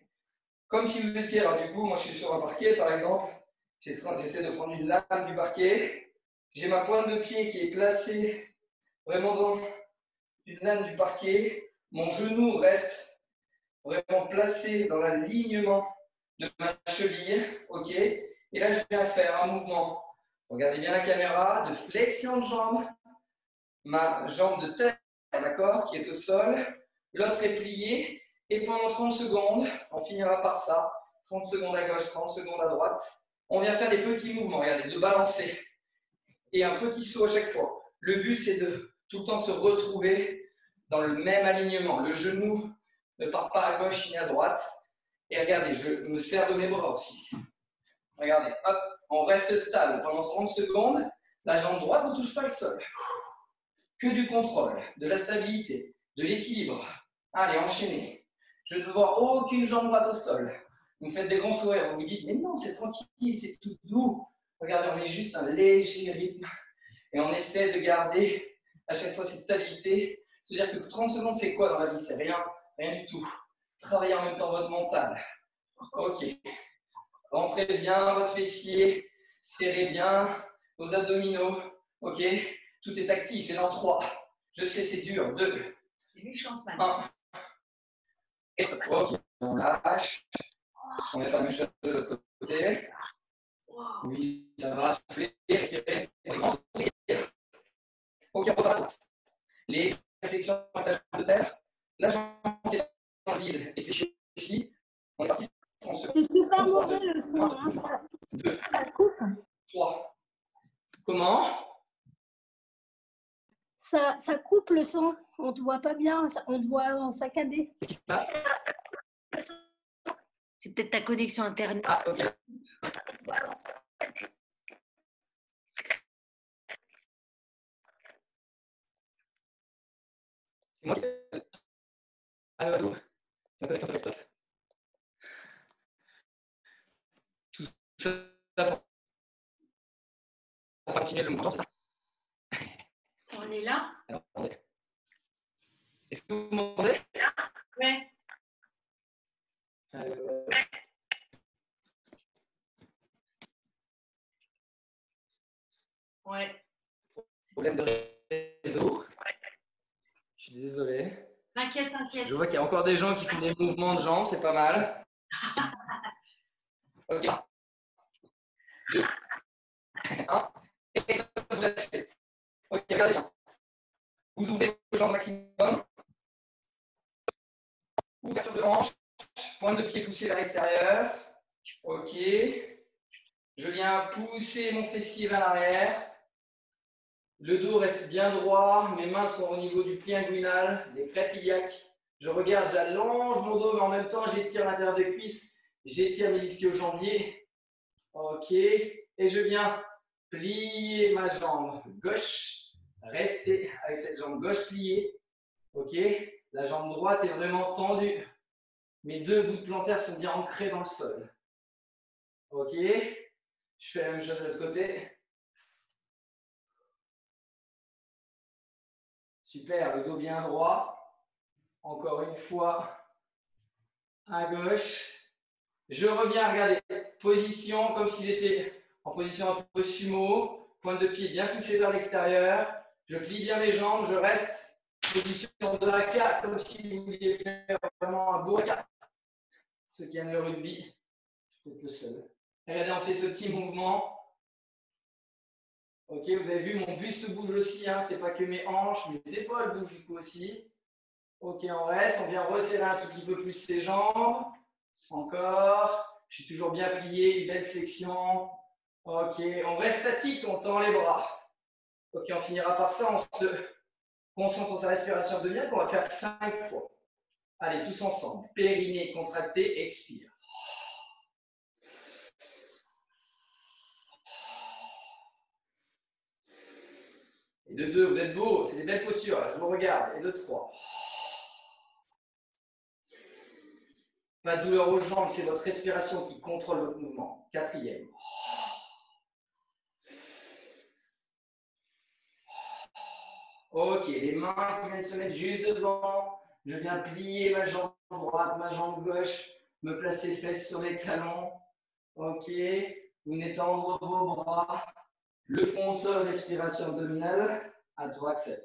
comme si vous étiez. Alors du coup, moi je suis sur un parquet par exemple. J'essaie de prendre une lame du parquet. J'ai ma pointe de pied qui est placée vraiment dans une lame du parquet. Mon genou reste vraiment placé dans l'alignement de ma cheville. OK Et là, je viens faire un mouvement. Regardez bien la caméra, de flexion de jambe. Ma jambe de tête, d'accord, qui est au sol. L'autre est pliée. Et pendant 30 secondes, on finira par ça. 30 secondes à gauche, 30 secondes à droite. On vient faire des petits mouvements, regardez, de balancer. Et un petit saut à chaque fois. Le but, c'est de tout le temps se retrouver dans le même alignement. Le genou ne part pas à gauche ni à droite. Et regardez, je me sers de mes bras aussi. Regardez, hop, on reste stable pendant 30 secondes. La jambe droite ne touche pas le sol. Que du contrôle, de la stabilité, de l'équilibre. Allez, enchaînez. Je ne veux voir aucune jambe droite au sol. Vous faites des grands sourires, vous vous dites, mais non, c'est tranquille, c'est tout doux. Regardez, on met juste un léger rythme et on essaie de garder à chaque fois cette stabilité. C'est-à-dire que 30 secondes, c'est quoi dans la vie? C'est rien, rien du tout. Travaillez en même temps votre mental. Ok. Rentrez bien votre fessier, serrez bien vos abdominaux. Ok. Tout est actif. Et dans 3. Je sais, c'est dur. 2. C'est lui chance, 1. Ok. On lâche. On faire la même chose de l'autre côté. Oui, ça va, souffler, respirer, Ok, on va Les réflexions de terre. La jambe est dans le vide et fléchie ici. On est parti. C'est super mauvais le son, hein, ça, ça coupe. Trois. Comment? Ça, ça coupe le son, on ne te voit pas bien, ça- on te voit en saccadé. Qu'est-ce qui se passe C'est peut-être ta connexion Internet. Ah, ok. C'est moi qui. Allô, allô. Ma connexion, stop. Tout ça pour pour continuer le mouvement, c'est ça? Je vois qu'il y a encore des gens qui font des mouvements de jambes, c'est pas mal. Ok. Deux. Un. Et vous. Ok, regardez bien. Vous ouvrez vos jambes maximum. Ouverture de hanche. Pointe de pied poussée vers l'extérieur. Ok. Je viens pousser mon fessier vers l'arrière. Le dos reste bien droit, mes mains sont au niveau du pli inguinal, des crêtes iliaques. Je regarde, j'allonge mon dos, mais en même temps, j'étire l'intérieur des cuisses, j'étire mes ischio-jambiers. Ok. Et je viens plier ma jambe gauche. Restez avec cette jambe gauche pliée. Ok. La jambe droite est vraiment tendue. Mes deux bouts de plantaire sont bien ancrés dans le sol. Ok. Je fais la même chose de l'autre côté. Super, le dos bien droit. Encore une fois, à gauche. Je reviens, regardez, position comme si j'étais en position un peu sumo. Pointe de pied bien poussée vers l'extérieur. Je plie bien mes jambes, je reste position de haka, comme si vous vouliez faire vraiment un beau haka. Ceux qui aiment le rugby, je suis peut-être le seul. Regardez, on fait ce petit mouvement. Ok, vous avez vu, mon buste bouge aussi, hein, c'est pas que mes hanches, mes épaules bougent du coup aussi. Ok, on reste, on vient resserrer un tout petit peu plus ses jambes. Encore, je suis toujours bien plié, une belle flexion. Ok, on reste statique, on tend les bras. Ok, on finira par ça, on se concentre sur sa respiration abdominale qu'on va faire cinq fois. Allez, tous ensemble. Périnée contracté, expire. Et de deux, vous êtes beau, c'est des belles postures, je vous regarde. Et de trois. Pas de douleur aux jambes, c'est votre respiration qui contrôle votre mouvement. Quatrième. Ok, les mains qui viennent se mettre juste devant. Je viens plier ma jambe droite, ma jambe gauche, me placer fesses sur les talons. Ok, vous n'étendre vos bras. Le front sur sol, respiration abdominale. À toi, Axel.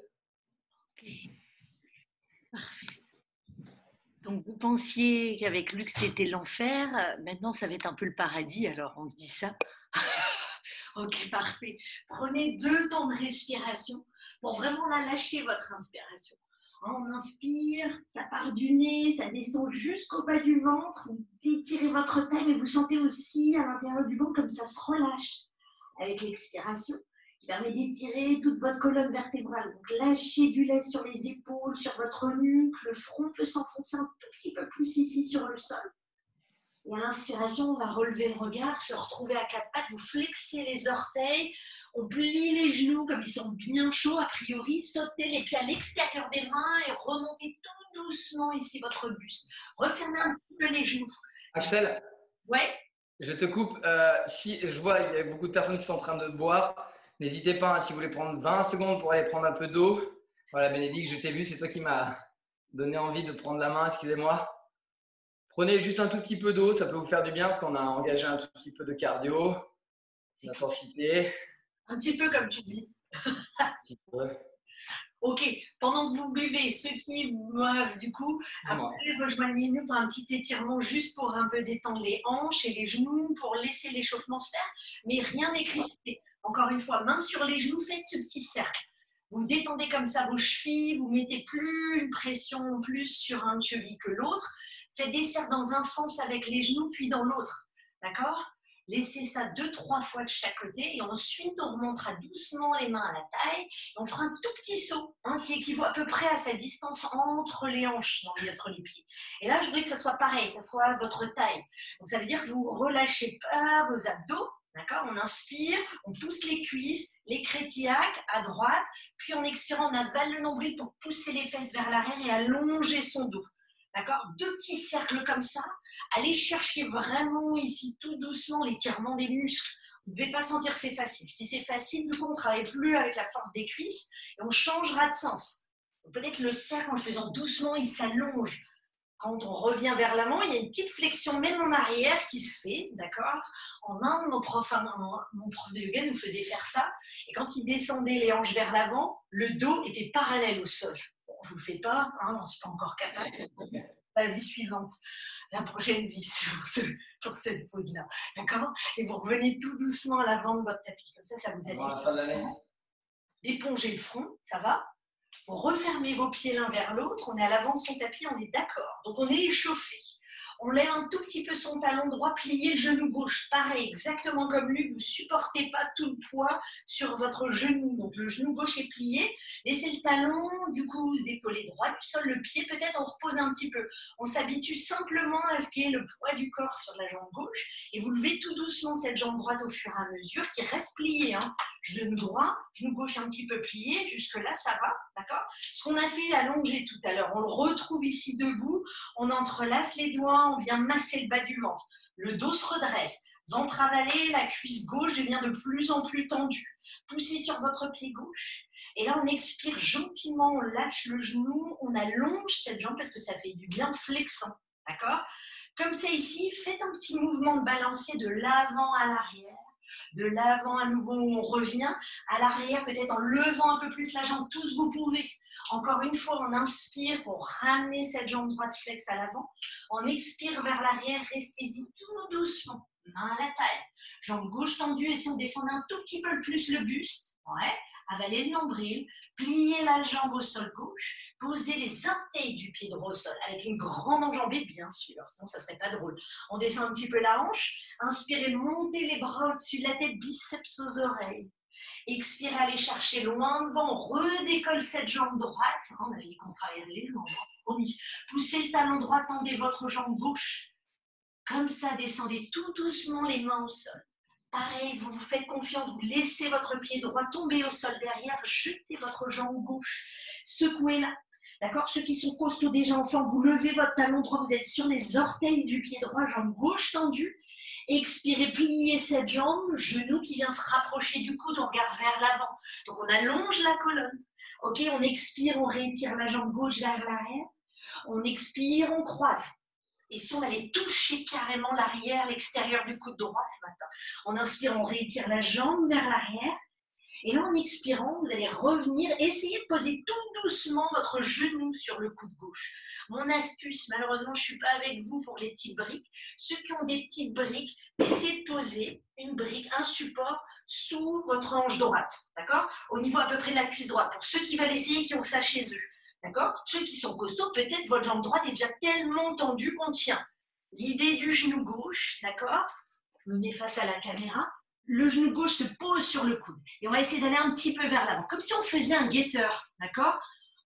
Ok, parfait. Donc, vous pensiez qu'avec Luc, c'était l'enfer. Maintenant, ça va être un peu le paradis, alors on se dit ça. ok, parfait. Prenez deux temps de respiration pour vraiment la lâcher, votre inspiration. On inspire, ça part du nez, ça descend jusqu'au bas du ventre. Vous étirez votre tête, mais vous sentez aussi à l'intérieur du ventre comme ça se relâche avec l'expiration permet d'étirer toute votre colonne vertébrale. Donc lâchez du lait sur les épaules, sur votre nuque, le front peut s'enfoncer un tout petit peu plus ici sur le sol. Et à l'inspiration, on va relever le regard, se retrouver à quatre pattes, vous flexez les orteils, on plie les genoux comme ils sont bien chauds a priori, sautez les pieds à l'extérieur des mains et remontez tout doucement ici votre buste. Refermez un petit peu les genoux. Axel Ouais, Je te coupe. Euh, si je vois, il y a beaucoup de personnes qui sont en train de boire. N'hésitez pas, hein, si vous voulez prendre 20 secondes pour aller prendre un peu d'eau. Voilà, Bénédicte, je t'ai vu, c'est toi qui m'as donné envie de prendre la main, excusez-moi. Prenez juste un tout petit peu d'eau, ça peut vous faire du bien parce qu'on a engagé un tout petit peu de cardio, d'intensité. un petit peu comme tu dis. un petit peu. Ok, pendant que vous buvez, ceux qui boivent du coup, après rejoignez-nous pour un petit étirement juste pour un peu détendre les hanches et les genoux, pour laisser l'échauffement se faire, mais rien n'est crispé. Encore une fois, main sur les genoux, faites ce petit cercle. Vous détendez comme ça vos chevilles, vous mettez plus une pression plus sur un cheville que l'autre. Faites des cercles dans un sens avec les genoux, puis dans l'autre. D'accord? Laissez ça deux, trois fois de chaque côté et ensuite on remontera doucement les mains à la taille. Et on fera un tout petit saut hein, qui équivaut à peu près à sa distance entre les hanches, entre les pieds. Et là, je voudrais que ça soit pareil, ça soit votre taille. Donc ça veut dire que vous relâchez pas vos abdos. D'accord? On inspire, on pousse les cuisses, les crétillacs à droite, puis en expirant, on avale le nombril pour pousser les fesses vers l'arrière et allonger son dos. D'accord? Deux petits cercles comme ça. Allez chercher vraiment ici tout doucement l'étirement des muscles. Vous ne devez pas sentir c'est facile. Si c'est facile, du coup, on ne travaille plus avec la force des cuisses et on changera de sens. Peut-être le cercle, en le faisant doucement, il s'allonge. Quand on revient vers l'avant, il y a une petite flexion même en arrière qui se fait, d'accord? En Inde, mon- prof de yoga nous faisait faire ça. Et quand il descendait les hanches vers l'avant, le dos était parallèle au sol. Bon, je ne vous le fais pas, hein, on ne suis pas encore capable. La vie suivante, la prochaine vie, c'est pour, ce- pour cette pause-là. D'accord? Et vous revenez tout doucement à l'avant de votre tapis. Comme ça, ça vous aide d'éponger le front, ça va? Vous refermez vos pieds l'un vers l'autre, on est à l'avant de son tapis, on est d'accord. Donc on est échauffé. On lève un tout petit peu son talon droit, pliez le genou gauche. Pareil, exactement comme lui, vous ne supportez pas tout le poids sur votre genou. Donc le genou gauche est plié. Laissez le talon, du coup, se décoller droit du sol. Le pied, peut-être, on repose un petit peu. On s'habitue simplement à ce qui est le poids du corps sur la jambe gauche. Et vous levez tout doucement cette jambe droite au fur et à mesure, qui reste pliée. Hein genou droit, genou gauche un petit peu plié, jusque-là ça va, Ce qu'on a fait allongé tout à l'heure, on le retrouve ici debout, on entrelace les doigts, on vient masser le bas du ventre, le dos se redresse, ventre avalé, la cuisse gauche devient de plus en plus tendue. Poussez sur votre pied gauche, et là on expire gentiment, on lâche le genou, on allonge cette jambe parce que ça fait du bien flexant, d'accord? Comme c'est ici, faites un petit mouvement de balancier de l'avant à l'arrière de l'avant à nouveau, on revient, à l'arrière peut-être en levant un peu plus la jambe, tous vous pouvez. Encore une fois, on inspire pour ramener cette jambe droite flex à l'avant. On expire vers l'arrière, restez-y tout doucement, main à la taille. Jambe gauche tendue et si on descend un tout petit peu plus le buste, avalez le nombril, pliez la jambe au sol gauche, posez les orteils du pied droit au sol avec une grande enjambée, bien sûr, sinon ça serait pas drôle. On descend un petit peu la hanche, Inspirez, montez les bras au-dessus de la tête, biceps aux oreilles. Expirez, allez chercher loin devant, redécolle cette jambe droite. On avait dit les jambes. hein. Poussez le talon droit, tendez votre jambe gauche. Comme ça, descendez tout doucement les mains au sol. Pareil, vous vous faites confiance, vous laissez votre pied droit tomber au sol derrière, jetez votre jambe gauche, secouez-la. D'accord? Ceux qui sont costauds déjà enfants, vous levez votre talon droit, vous êtes sur les orteils du pied droit, jambe gauche tendue. Expirez, pliez cette jambe, genou qui vient se rapprocher du coude, on regarde vers l'avant. Donc on allonge la colonne. Ok, on expire, on réétire la jambe gauche vers l'arrière. On expire, on croise. Et si on allait toucher carrément l'arrière, l'extérieur du coude droit ce matin, on inspire, on réétire la jambe vers l'arrière. Et là, en expirant, vous allez revenir, essayer de poser tout doucement votre genou sur le coude gauche. Mon astuce, malheureusement, je ne suis pas avec vous pour les petites briques. Ceux qui ont des petites briques, essayez de poser une brique, un support sous votre hanche droite, d'accord? Au niveau à peu près de la cuisse droite. Pour ceux qui veulent essayer, qui ont ça chez eux, d'accord? Ceux qui sont costauds, peut-être votre jambe droite est déjà tellement tendue qu'on tient. L'idée du genou gauche, d'accord? Je me mets face à la caméra le genou gauche se pose sur le coude. Et on va essayer d'aller un petit peu vers l'avant, comme si on faisait un guetteur, d'accord?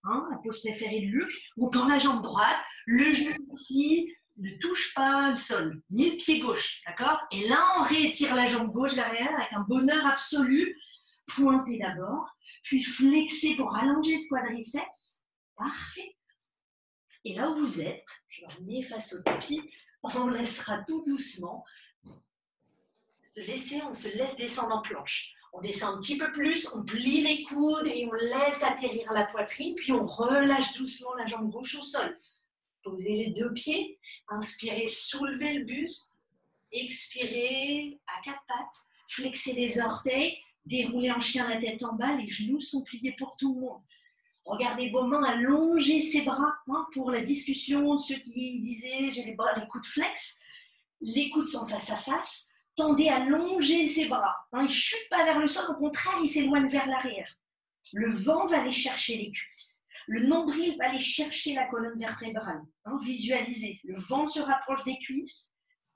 Hein, La pose préférée de Luc. On tend la jambe droite, le genou ici ne touche pas le sol, ni le pied gauche, d'accord? Et là, on réétire la jambe gauche derrière avec un bonheur absolu. Pointer d'abord, puis flexer pour allonger ce quadriceps. Parfait. Et là où vous êtes, je me remets face au tapis, on laissera tout doucement laisser, on se laisse descendre en planche. On descend un petit peu plus, on plie les coudes et on laisse atterrir la poitrine, puis on relâche doucement la jambe gauche au sol. Posez les deux pieds, inspirez, soulevez le buste, expirez à quatre pattes, flexez les orteils, déroulez en chien la tête en bas, les genoux sont pliés pour tout le monde. Regardez vos mains, allongez ses bras hein, pour la discussion de ceux qui disaient j'ai les bras, les coudes flex. Les coudes sont face à face tendez à longer ses bras. Hein, il ne chute pas vers le sol, au contraire, il s'éloigne vers l'arrière. Le vent va aller chercher les cuisses. Le nombril va aller chercher la colonne vertébrale. Hein, visualisez. Le vent se rapproche des cuisses.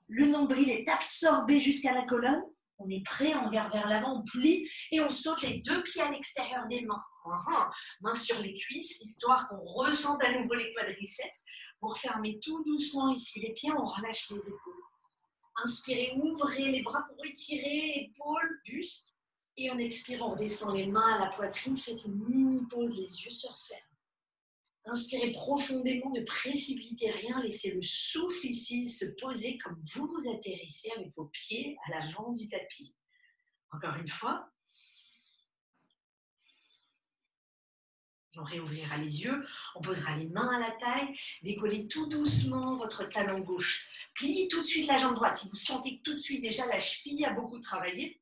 Le nombril est absorbé jusqu'à la colonne. On est prêt, on regarde vers l'avant, on plie et on saute les deux pieds à l'extérieur des mains. Mains sur les cuisses, histoire qu'on ressente à nouveau les quadriceps. Pour fermer tout doucement ici les pieds, on relâche les épaules. Inspirez, ouvrez les bras pour étirer, épaules, buste. Et en expirant, on redescend les mains à la poitrine, faites une mini pause, les yeux se referment. Inspirez profondément, ne précipitez rien, laissez le souffle ici se poser comme vous vous atterrissez avec vos pieds à l'avant du tapis. Encore une fois, On réouvrira les yeux, on posera les mains à la taille, décollez tout doucement votre talon gauche. Pliez tout de suite la jambe droite. Si vous sentez tout de suite déjà la cheville a beaucoup travaillé,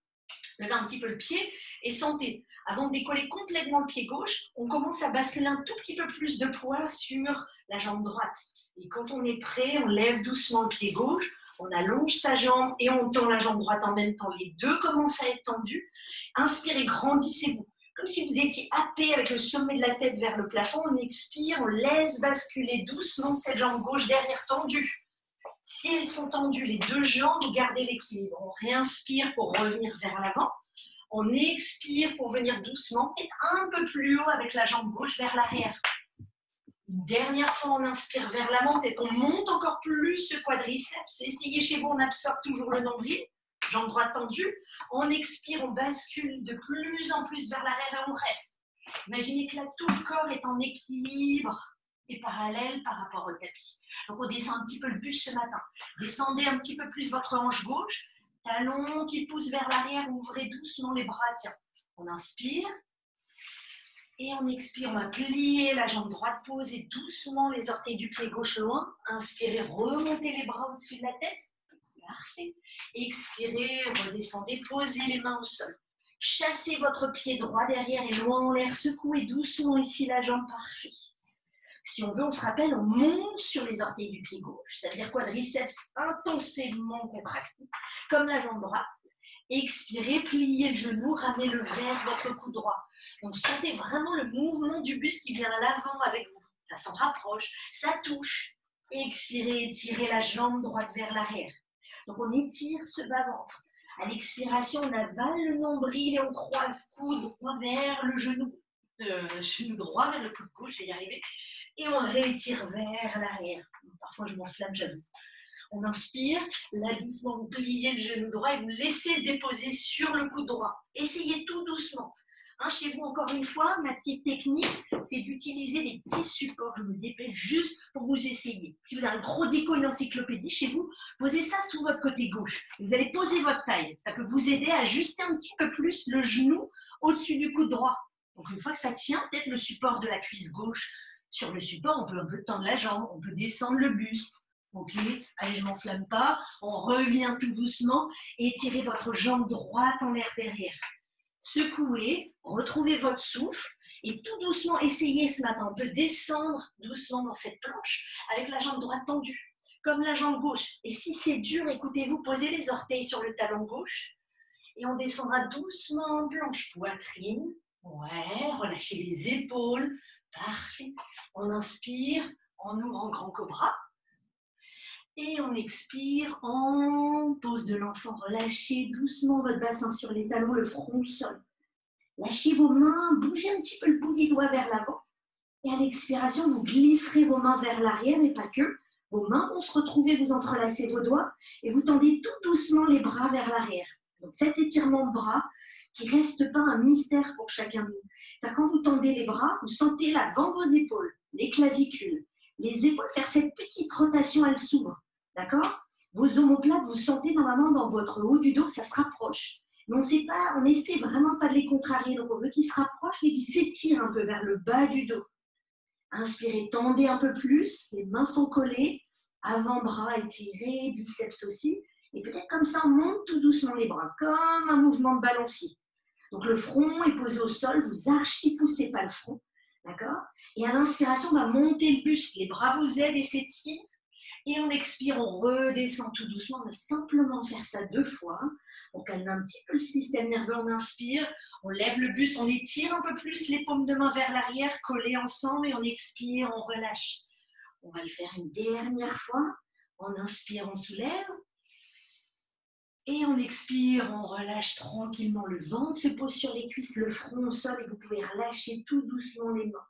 levez un petit peu le pied et sentez. Avant de décoller complètement le pied gauche, on commence à basculer un tout petit peu plus de poids sur la jambe droite. Et quand on est prêt, on lève doucement le pied gauche, on allonge sa jambe et on tend la jambe droite en même temps. Les deux commencent à être tendus. Inspirez, grandissez-vous comme si vous étiez happé avec le sommet de la tête vers le plafond. On expire, on laisse basculer doucement cette jambe gauche derrière tendue. Si elles sont tendues, les deux jambes, gardez l'équilibre. On réinspire pour revenir vers l'avant. On expire pour venir doucement, et un peu plus haut avec la jambe gauche vers l'arrière. Une dernière fois, on inspire vers l'avant et on monte encore plus ce quadriceps. Essayez chez vous, on absorbe toujours le nombril jambe droite tendue. On expire, on bascule de plus en plus vers l'arrière et on reste. Imaginez que là, tout le corps est en équilibre et parallèle par rapport au tapis. Donc, on descend un petit peu le bus ce matin. Descendez un petit peu plus votre hanche gauche. Talon qui pousse vers l'arrière. Ouvrez doucement les bras. Tiens, on inspire. Et on expire, on va plier la jambe droite, poser doucement les orteils du pied gauche loin. Inspirez, remontez les bras au-dessus de la tête. Parfait. Expirez, redescendez, posez les mains au sol. Chassez votre pied droit derrière et loin en l'air. Secouez doucement ici la jambe. Parfait. Si on veut, on se rappelle, on monte sur les orteils du pied gauche. C'est-à-dire quadriceps intensément contracté, comme la jambe droite. Expirez, pliez le genou, ramenez le vers votre cou droit. Donc sentez vraiment le mouvement du buste qui vient à l'avant avec vous. Ça s'en rapproche, ça touche. Expirez, étirez la jambe droite vers l'arrière. Donc on étire ce bas-ventre. À l'expiration, on avale le nombril et on croise coude droit vers le genou, euh, genou droit vers le coude gauche, je vais y arriver, et on réétire vers l'arrière. Parfois, je m'enflamme, j'avoue. On inspire, là doucement, vous pliez le genou droit et vous laissez déposer sur le coude droit. Essayez tout doucement. Hein, chez vous, encore une fois, ma petite technique, c'est d'utiliser des petits supports. Je me dépêche juste pour vous essayer. Si vous avez un gros déco, une encyclopédie chez vous, posez ça sous votre côté gauche. Vous allez poser votre taille. Ça peut vous aider à ajuster un petit peu plus le genou au-dessus du coude droit. Donc une fois que ça tient, peut-être le support de la cuisse gauche. Sur le support, on peut un peu tendre la jambe, on peut descendre le buste. Ok, allez, je m'enflamme pas. On revient tout doucement et étirez votre jambe droite en l'air derrière. Secouez, retrouvez votre souffle et tout doucement essayez ce matin. On peut descendre doucement dans cette planche avec la jambe droite tendue, comme la jambe gauche. Et si c'est dur, écoutez-vous, posez les orteils sur le talon gauche et on descendra doucement en planche poitrine. Ouais, relâchez les épaules. Parfait. On inspire en ouvrant grand cobra. Et on expire en pose de l'enfant. Relâchez doucement votre bassin sur les talons, le front au sol. Lâchez vos mains, bougez un petit peu le bout des doigts vers l'avant. Et à l'expiration, vous glisserez vos mains vers l'arrière et pas que. Vos mains vont se retrouver, vous entrelacez vos doigts et vous tendez tout doucement les bras vers l'arrière. Donc cet étirement de bras qui reste pas un mystère pour chacun de nous. Quand vous tendez les bras, vous sentez l'avant de vos épaules, les clavicules, les épaules faire cette petite rotation, elles s'ouvrent. D'accord? Vos omoplates, vous sentez normalement dans votre haut du dos que ça se rapproche. Mais on sait pas, on essaie vraiment pas de les contrarier. Donc on veut qu'ils se rapprochent et qu'ils s'étirent un peu vers le bas du dos. Inspirez, tendez un peu plus, les mains sont collées, avant-bras étirés, biceps aussi. Et peut-être comme ça, on monte tout doucement les bras, comme un mouvement de balancier. Donc le front est posé au sol, vous archi-poussez pas le front. D'accord? Et à l'inspiration, on va monter le buste, les bras vous aident et s'étirent. Et on expire, on redescend tout doucement. On va simplement faire ça deux fois pour calmer un petit peu le système nerveux. On inspire, on lève le buste, on étire un peu plus les paumes de main vers l'arrière, collées ensemble et on expire, on relâche. On va le faire une dernière fois. On inspire, on soulève. Et on expire, on relâche tranquillement le ventre, se pose sur les cuisses, le front au sol et vous pouvez relâcher tout doucement les mains.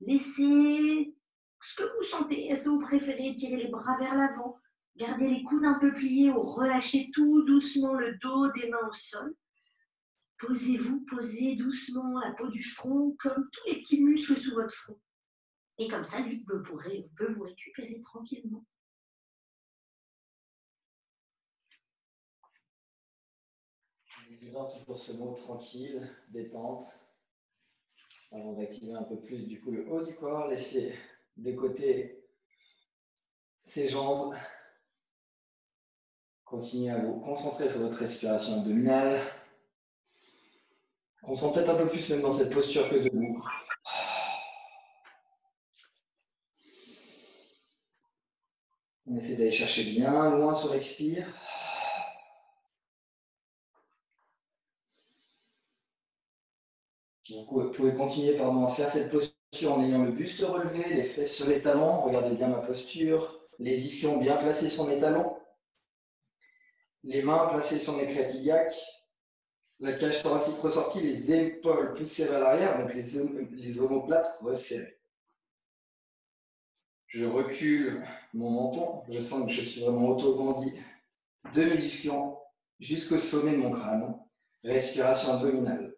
Laissez ce que vous sentez. Est-ce que vous préférez tirer les bras vers l'avant Gardez les coudes un peu pliés ou relâchez tout doucement le dos des mains au sol? Posez-vous, posez doucement la peau du front comme tous les petits muscles sous votre front. Et comme ça, lui vous pourrez, vous récupérer tranquillement. Toujours ce mot tranquille, détente, avant d'activer un peu plus du coup le haut du corps, laissez de côté ses jambes. Continuez à vous concentrer sur votre respiration abdominale. Concentrez peut-être un peu plus même dans cette posture que debout. On essaie d'aller chercher bien loin sur l'expire. Vous pouvez continuer à faire cette posture en ayant le buste relevé, les fesses sur les talons. Regardez bien ma posture. Les ischions bien placés sur mes talons. Les mains placées sur mes iliaques. La cage thoracique ressortie, les épaules poussées vers l'arrière, donc les, les omoplates resserrées. Je recule mon menton. Je sens que je suis vraiment auto-grandi de mes ischions jusqu'au sommet de mon crâne. Respiration abdominale.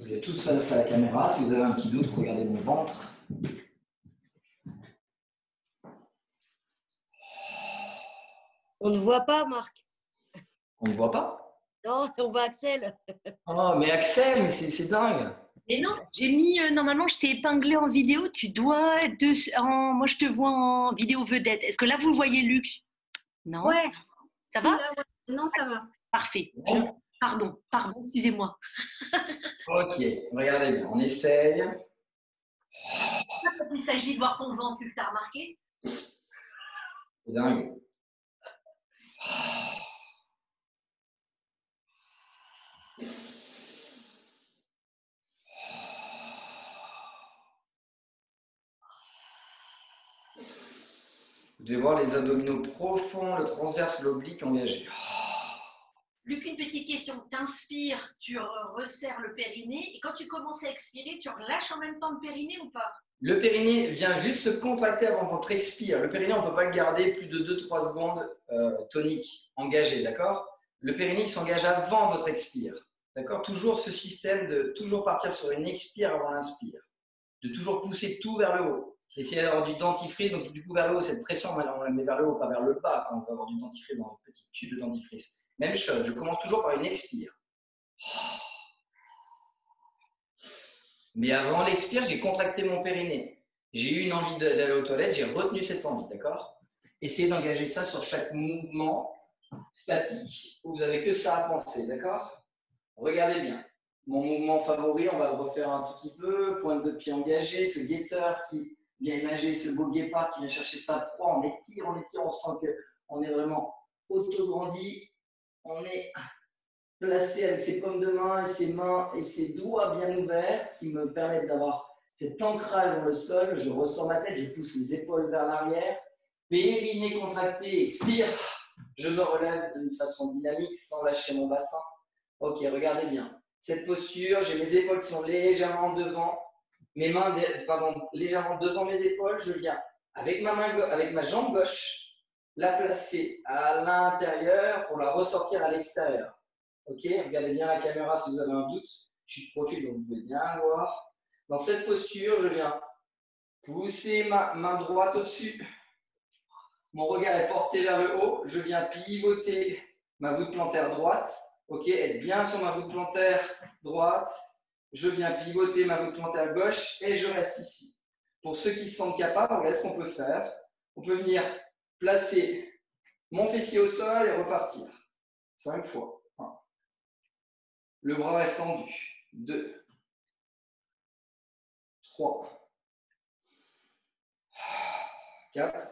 Vous êtes tous face à la caméra. Si vous avez un petit doute, regardez mon ventre. On ne voit pas, Marc. On ne voit pas? Non, on voit Axel. Oh, mais Axel, c'est dingue. Mais non, j'ai mis, euh, normalement, je t'ai épinglé en vidéo. Tu dois être en, moi, je te vois en vidéo vedette. Est-ce que là, vous voyez Luc? Non Ouais. Ça va? Non, ça va. Parfait. Pardon, pardon, excusez-moi. ok, regardez bien, on essaye. Il s'agit de voir ton ventre, tu as remarqué? C'est dingue. Vous devez voir les abdominaux profonds, le transverse, l'oblique engagé. Luc, une petite question. Tu inspires, tu resserres le périnée et quand tu commences à expirer, tu relâches en même temps le périnée ou pas? Le périnée vient juste se contracter avant votre expire. Le périnée, on ne peut pas le garder plus de 2-3 secondes euh, tonique, engagé, d'accord? Le périnée s'engage avant votre expire. D'accord? Toujours ce système de toujours partir sur une expire avant l'inspire. De toujours pousser tout vers le haut. Essayez d'avoir du dentifrice, donc du coup vers le haut, cette pression, on la met vers le haut, pas vers le bas quand on veut avoir du dentifrice dans une petite tube de dentifrice. Même chose, je commence toujours par une expire. Mais avant l'expire, j'ai contracté mon périnée. J'ai eu une envie d'aller aux toilettes, j'ai retenu cette envie, d'accord? Essayez d'engager ça sur chaque mouvement statique où vous n'avez que ça à penser, d'accord? Regardez bien. Mon mouvement favori, on va le refaire un tout petit peu. Pointe de pied engagée, ce guetteur qui vient imager ce beau guépard qui vient chercher sa proie. On étire, on étire, on sent qu'on est vraiment auto-grandi. On est placé avec ses pommes de main et ses mains et ses doigts bien ouverts qui me permettent d'avoir cet ancrage dans le sol. Je ressors ma tête, je pousse les épaules vers l'arrière. Périnée contracté, expire. Je me relève d'une façon dynamique sans lâcher mon bassin. Ok, regardez bien. Cette posture, j'ai mes épaules qui sont légèrement devant, mes mains, pardon, légèrement devant mes épaules. Je viens avec ma, main, avec ma jambe gauche la placer à l'intérieur pour la ressortir à l'extérieur. Ok, regardez bien la caméra si vous avez un doute. Je suis de profil, donc vous pouvez bien voir. Dans cette posture, je viens pousser ma main droite au-dessus. Mon regard est porté vers le haut. Je viens pivoter ma voûte plantaire droite. Ok, être bien sur ma voûte plantaire droite. Je viens pivoter ma voûte plantaire gauche et je reste ici. Pour ceux qui se sentent capables, regardez ce qu'on peut faire. On peut venir placer mon fessier au sol et repartir. Cinq fois. Le bras reste tendu. Deux. Trois. Quatre.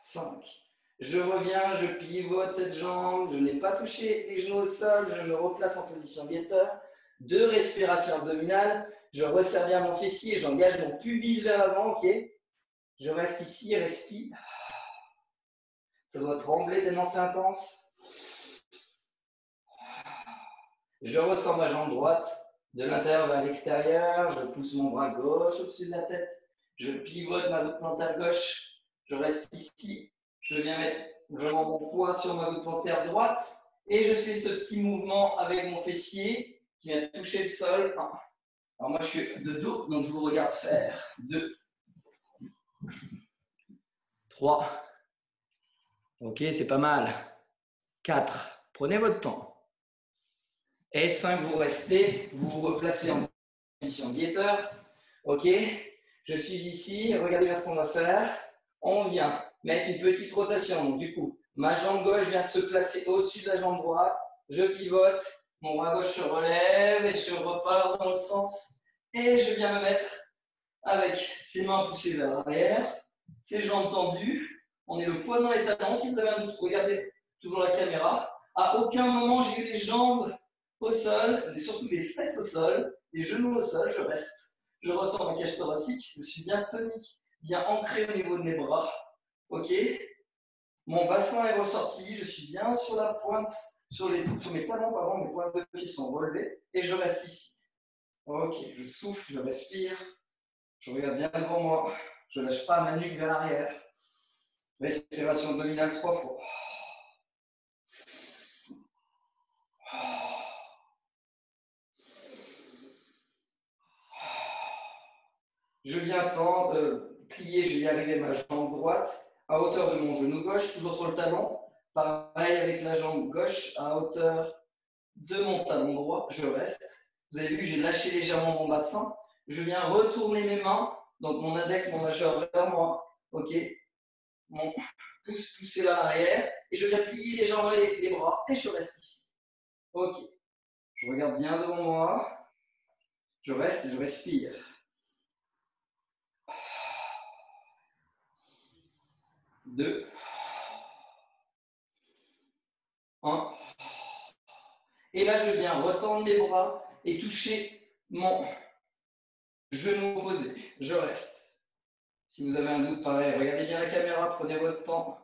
Cinq. Je reviens, je pivote cette jambe, je n'ai pas touché les genoux au sol, je me replace en position guetteur. Deux respirations abdominales, je resserre bien mon fessier, j'engage mon pubis vers l'avant, ok Je reste ici, respire. Ça doit trembler tellement c'est intense. Je ressens ma jambe droite de l'intérieur vers l'extérieur, je pousse mon bras gauche au-dessus de la tête, je pivote ma voûte plantaire gauche, je reste ici, je viens mettre vraiment mon poids sur ma voûte plantaire droite et je fais ce petit mouvement avec mon fessier qui vient toucher le sol. Alors moi, je suis de dos, donc je vous regarde faire. 2, 3. Ok, c'est pas mal. 4. Prenez votre temps. Et 5, vous restez, vous vous replacez en position guetteur. Ok, je suis ici, regardez bien ce qu'on va faire. On vient mettre une petite rotation. Donc, du coup, ma jambe gauche vient se placer au-dessus de la jambe droite. Je pivote, mon bras gauche se relève et je repars dans l'autre sens. Et je viens me mettre avec ses mains poussées vers l'arrière, ses jambes tendues. On est le poids dans les talons. Si vous avez un doute, regardez toujours la caméra. À aucun moment, j'ai eu les jambes au sol, et surtout les fesses au sol, les genoux au sol. Je reste. Je ressens ma cage thoracique. Je suis bien tonique, bien ancré au niveau de mes bras. Ok Mon bassin est ressorti, je suis bien sur la pointe, sur, mes talons, pardon, mes pointes de pied sont relevées et je reste ici. Ok, je souffle, je respire, je regarde bien devant moi, je ne lâche pas ma nuque vers l'arrière. Respiration abdominale trois fois. Je viens tendre, euh, plier, je vais arriver ma jambe droite à hauteur de mon genou gauche, toujours sur le talon. Pareil avec la jambe gauche à hauteur de mon talon droit, je reste. Vous avez vu j'ai lâché légèrement mon bassin. Je viens retourner mes mains, donc mon index, mon majeur vers moi. Ok Mon pouce poussé vers l'arrière. Et je viens plier les, les bras et je reste ici. Ok. Je regarde bien devant moi. Je reste et je respire. 2, 1. Et là, je viens retendre les bras et toucher mon genou opposé. Je reste. Si vous avez un doute, pareil, regardez bien la caméra, prenez votre temps.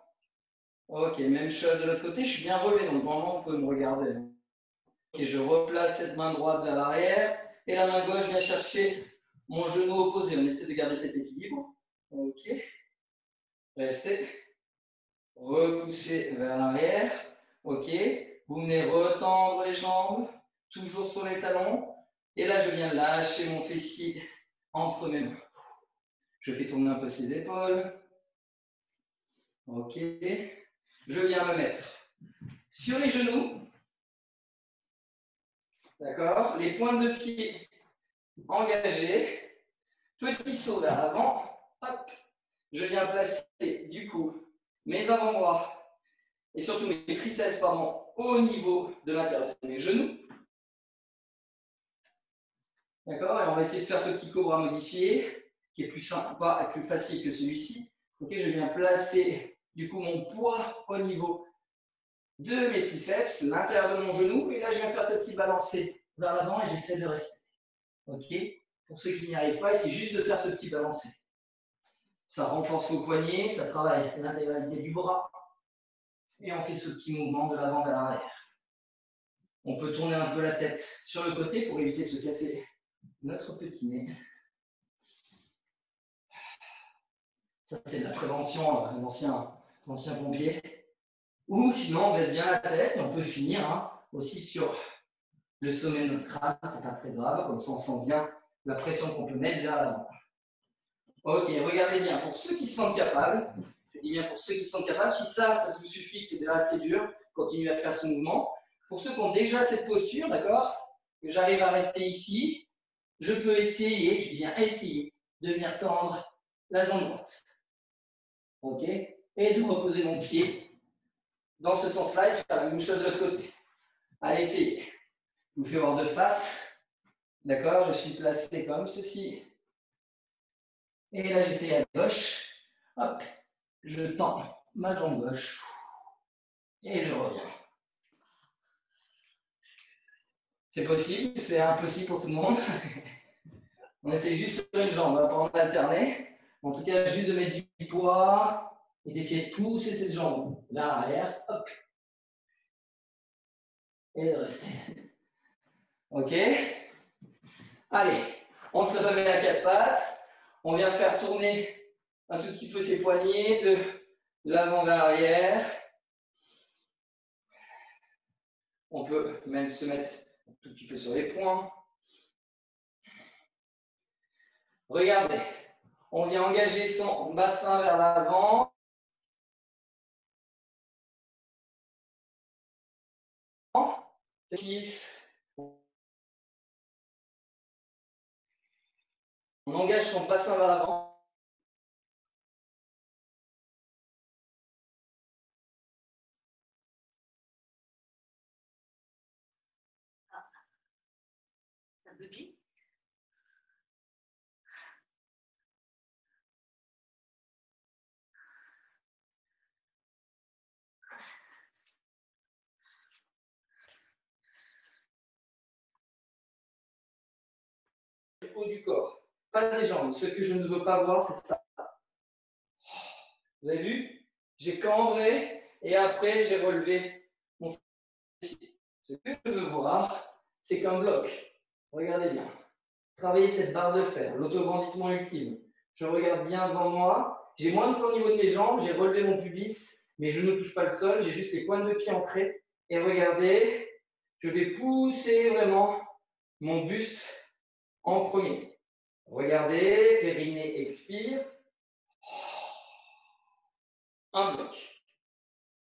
Ok, même chose de l'autre côté, je suis bien relevé, donc vraiment, on peut me regarder. Ok, je replace cette main droite vers l'arrière et la main gauche vient chercher mon genou opposé. On essaie de garder cet équilibre. Ok. Restez. Repoussez vers l'arrière. OK. Vous venez retendre les jambes, toujours sur les talons. Et là, je viens lâcher mon fessier entre mes mains. Je fais tourner un peu ses épaules. Ok. Je viens me mettre sur les genoux. D'accord Les pointes de pied engagées. Petit saut vers l'avant. Hop. Je viens placer du coup mes avant-bras et surtout mes triceps pardon, au niveau de l'intérieur de mes genoux. D'accord Et on va essayer de faire ce petit cobra modifié qui est plus sympa et plus facile que celui-ci. Ok, je viens placer du coup mon poids au niveau de mes triceps, l'intérieur de mon genou, et là je viens faire ce petit balancé vers l'avant et j'essaie de rester. Ok Pour ceux qui n'y arrivent pas, c'est juste de faire ce petit balancé. Ça renforce vos poignets, ça travaille l'intégralité du bras, et on fait ce petit mouvement de l'avant vers l'arrière. On peut tourner un peu la tête sur le côté pour éviter de se casser notre petit nez. Ça, c'est de la prévention d'anciens ancien pompiers. Ou sinon, on baisse bien la tête et on peut finir hein, aussi sur le sommet de notre crâne. C'est pas très grave, comme ça on sent bien la pression qu'on peut mettre vers l'avant. Ok, regardez bien. Pour ceux qui se sentent capables, dis bien pour ceux qui sont capables, si ça, ça vous suffit, que c'est déjà assez dur, continuez à faire ce mouvement. Pour ceux qui ont déjà cette posture, d'accord, que j'arrive à rester ici, je peux essayer, je dis bien essayer, de venir tendre la jambe droite. OK Et de reposer mon pied dans ce sens-là et de faire la même chose de l'autre côté. Allez, essayez. Je vous fais voir de face. D'accord Je suis placé comme ceci. Et là, j'essaie à gauche. Hop je tends ma jambe gauche et je reviens. C'est possible, c'est impossible pour tout le monde. On essaie juste sur une jambe, on va pas en alterner. En tout cas, juste de mettre du poids et d'essayer de pousser cette jambe vers l'arrière. Hop. Et de rester. Ok Allez, on se remet à quatre pattes. On vient faire tourner un tout petit peu ses poignets de l'avant vers l'arrière. On peut même se mettre un tout petit peu sur les poings. Regardez, on vient engager son bassin vers l'avant. On engage son bassin vers l'avant. haut du corps, pas des jambes. Ce que je ne veux pas voir, c'est ça. Vous avez vu? J'ai cambré et après j'ai relevé mon fessier. Ce que je veux voir, c'est qu'un bloc. Regardez bien. Travailler cette barre de fer, l'autograndissement ultime. Je regarde bien devant moi. J'ai moins de poids au niveau de mes jambes. J'ai relevé mon pubis. Mes genoux ne touchent pas le sol. J'ai juste les pointes de pied entrées. Et regardez, je vais pousser vraiment mon buste en premier. Regardez, périnée expire. Un bloc.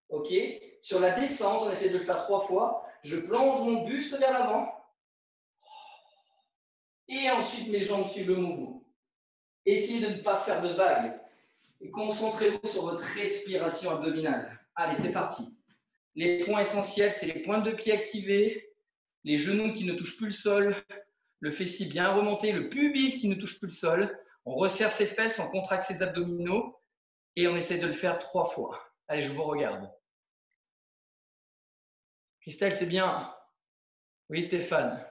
OK Sur la descente, on essaie de le faire trois fois. Je plonge mon buste vers l'avant. Et ensuite, mes jambes suivent le mouvement. Essayez de ne pas faire de vagues. Et concentrez-vous sur votre respiration abdominale. Allez, c'est parti. Les points essentiels, c'est les pointes de pied activées, les genoux qui ne touchent plus le sol, le fessier bien remonté, le pubis qui ne touche plus le sol. On resserre ses fesses, on contracte ses abdominaux et on essaie de le faire trois fois. Allez, je vous regarde. Christelle, c'est bien. Oui, Stéphane.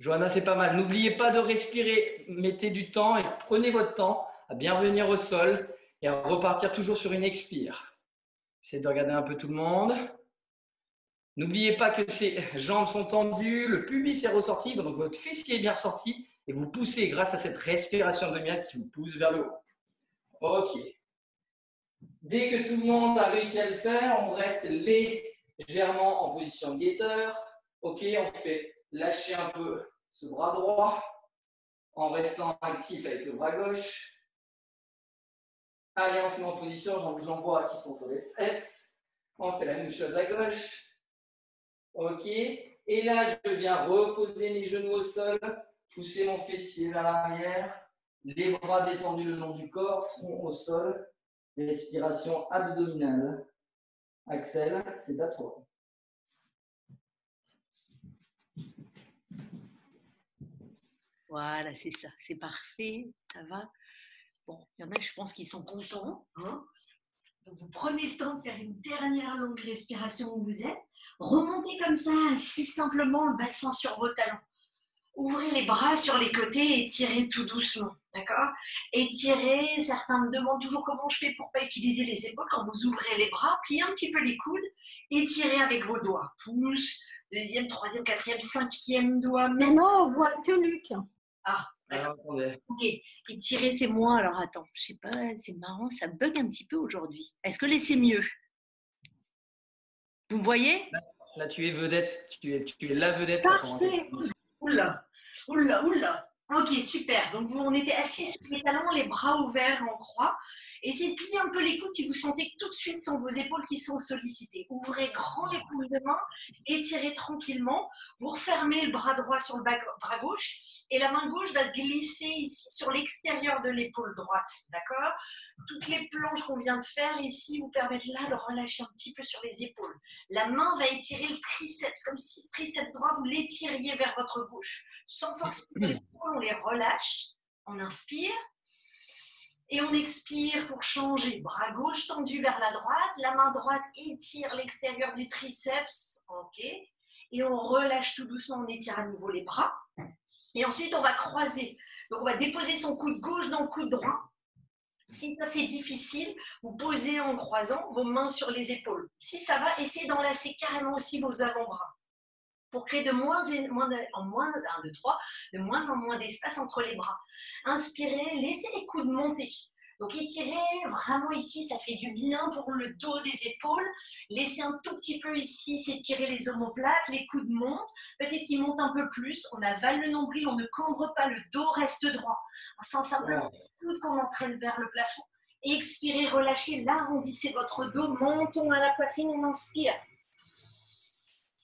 Johanna, c'est pas mal. N'oubliez pas de respirer. Mettez du temps et prenez votre temps à bien revenir au sol et à repartir toujours sur une expire. Essayez de regarder un peu tout le monde. N'oubliez pas que ces jambes sont tendues, le pubis est ressorti, donc votre fessier est bien sorti et vous poussez grâce à cette respiration abdominale qui vous pousse vers le haut. Ok. Dès que tout le monde a réussi à le faire, on reste légèrement en position guetteur. Ok, on fait lâcher un peu ce bras droit. en restant actif avec le bras gauche. Allez, on se met en position, bois qui sont sur les fesses. On fait la même chose à gauche. Ok. Et là, je viens reposer mes genoux au sol, pousser mon fessier vers l'arrière, les bras détendus le long du corps, front au sol, respiration abdominale. Axel, c'est à toi. Voilà, c'est ça, c'est parfait, ça va. Bon, il y en a, je pense, qui sont contents. Hein. Donc, vous prenez le temps de faire une dernière longue respiration où vous êtes. Remontez comme ça, assis simplement le bassin sur vos talons. Ouvrez les bras sur les côtés et tirez tout doucement. D'accord? Étirez, certains me demandent toujours comment je fais pour pas utiliser les épaules. Quand vous ouvrez les bras, pliez un petit peu les coudes, étirez avec vos doigts. Pouce, deuxième, troisième, quatrième, cinquième doigt. Maintenant, on voit que Luc. Ah, d'accord. Ok, étirez, c'est moi. Alors attends, je sais pas, c'est marrant, ça bug un petit peu aujourd'hui. Est-ce que laissez mieux? Vous me voyez? Là, tu es vedette, tu es, tu es la vedette. Parfait. Oula, oula, oula. Ok, super. Donc, vous, on était assis sur les talons, les bras ouverts en croix. Essayez de plier un peu les coudes si vous sentez que tout de suite sont vos épaules qui sont sollicitées. Ouvrez grand les paumes de main, étirez tranquillement. Vous refermez le bras droit sur le bras gauche et la main gauche va se glisser ici sur l'extérieur de l'épaule droite. D'accord? Toutes les planches qu'on vient de faire ici vous permettent là de relâcher un petit peu sur les épaules. La main va étirer le triceps, comme si ce triceps droit, vous l'étiriez vers votre gauche. Sans forcer les épaules, on les relâche. On inspire. Et on expire pour changer. Bras gauche tendu vers la droite. La main droite étire l'extérieur du triceps. OK. Et on relâche tout doucement. On étire à nouveau les bras. Et ensuite, on va croiser. Donc, on va déposer son coude gauche dans le coude droit. Si ça c'est difficile, vous posez en croisant vos mains sur les épaules. Si ça va, essayez d'enlacer carrément aussi vos avant-bras pour créer de moins en moins, de 3, de moins en moins d'espace entre les bras. Inspirez, laissez les coudes monter. Donc étirez vraiment ici, ça fait du bien pour le dos des épaules. Laissez un tout petit peu ici s'étirer les omoplates, les coudes montent. Peut-être qu'ils montent un peu plus. On avale le nombril, on ne cambre pas, le dos reste droit. Sans simplement coude qu'on entraîne vers le plafond. Expirez, relâchez, l'arrondissez votre dos, montons à la poitrine, on inspire.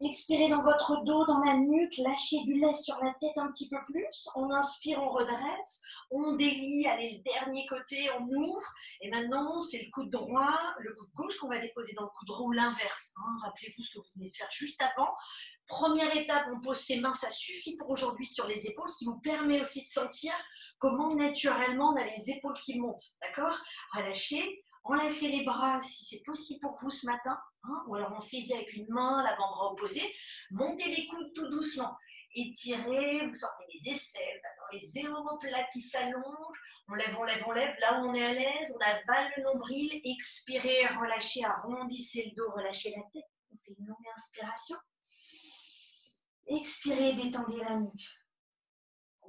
Expirez dans votre dos, dans la nuque, lâchez du lait sur la tête un petit peu plus. On inspire, on redresse, on délie, allez le dernier côté, on ouvre. Et maintenant, c'est le coude droit, le coude gauche qu'on va déposer dans le coude droit ou l'inverse. Hein. Rappelez-vous ce que vous venez de faire juste avant. Première étape, on pose ses mains, ça suffit pour aujourd'hui sur les épaules, ce qui vous permet aussi de sentir comment naturellement on a les épaules qui montent. D'accord? Relâchez, enlacez les bras si c'est possible pour vous ce matin. Hein, ou alors on saisit avec une main l'avant-bras opposé, montez les coudes tout doucement, étirez, vous sortez les aisselles, dans les omoplates qui s'allongent, on lève, on lève, on lève, là où on est à l'aise, on avale le nombril, expirez, relâchez, arrondissez le dos, relâchez la tête, on fait une longue inspiration, expirez, détendez la nuque.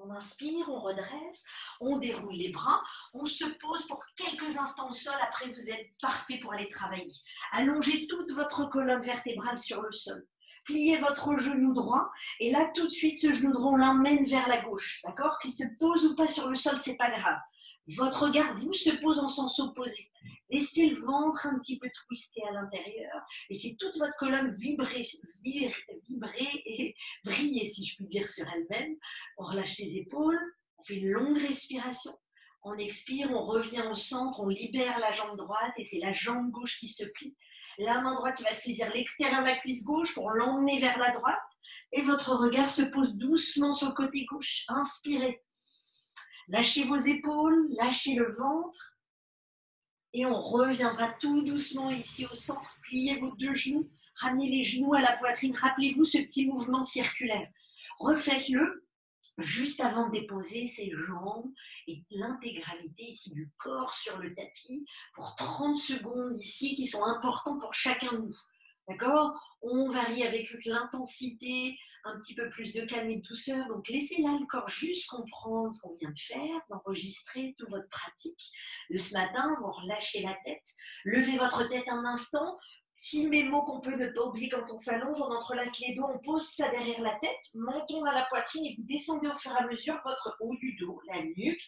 On inspire, on redresse, on déroule les bras, on se pose pour quelques instants au sol, après vous êtes parfait pour aller travailler. Allongez toute votre colonne vertébrale sur le sol. Pliez votre genou droit et là tout de suite ce genou droit on l'emmène vers la gauche, d'accord? Qu'il se pose ou pas sur le sol, c'est pas grave. Votre regard, vous, se pose en sens opposé. Laissez le ventre un petit peu twister à l'intérieur. Laissez toute votre colonne vibrer, vibrer et briller, si je puis dire, sur elle-même. On relâche les épaules. On fait une longue respiration. On expire, on revient au centre, on libère la jambe droite et c'est la jambe gauche qui se plie. La main droite va saisir l'extérieur de la cuisse gauche pour l'emmener vers la droite. Et votre regard se pose doucement sur le côté gauche. Inspirez. Lâchez vos épaules, lâchez le ventre. Et on reviendra tout doucement ici au centre. Pliez vos deux genoux, ramenez les genoux à la poitrine. Rappelez-vous ce petit mouvement circulaire. Refaites-le juste avant de déposer ses jambes et l'intégralité ici du corps sur le tapis pour 30 secondes ici qui sont importants pour chacun de nous. D'accord? On varie avec l'intensité, un petit peu plus de calme et de douceur. Donc laissez là le corps juste comprendre ce qu'on vient de faire, d'enregistrer toute votre pratique de ce matin, vous relâchez la tête, levez votre tête un instant, Six mémos qu'on peut ne pas oublier quand on s'allonge, on entrelace les dos, on pose ça derrière la tête, montons à la poitrine et vous descendez au fur et à mesure votre haut du dos, la nuque,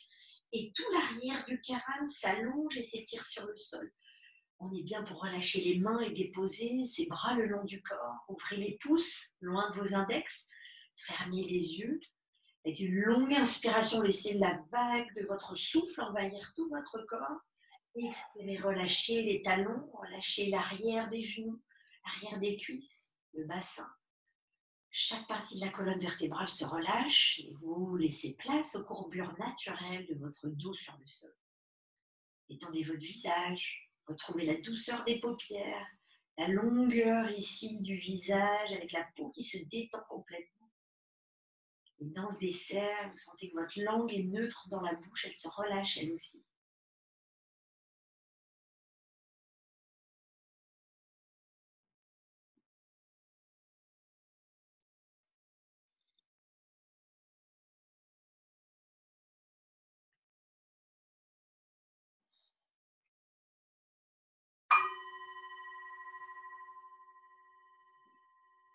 et tout l'arrière du crâne s'allonge et s'étire sur le sol. On est bien pour relâcher les mains et déposer ses bras le long du corps. Ouvrez les pouces loin de vos index, fermez les yeux. Faites une longue inspiration, laissez la vague de votre souffle envahir tout votre corps. Expirez, relâchez les talons, relâchez l'arrière des genoux, l'arrière des cuisses, le bassin. Chaque partie de la colonne vertébrale se relâche et vous laissez place aux courbures naturelles de votre dos sur le sol. Étendez votre visage, retrouvez la douceur des paupières, la longueur ici du visage avec la peau qui se détend complètement. Et dans ce dessert, vous sentez que votre langue est neutre dans la bouche, elle se relâche elle aussi.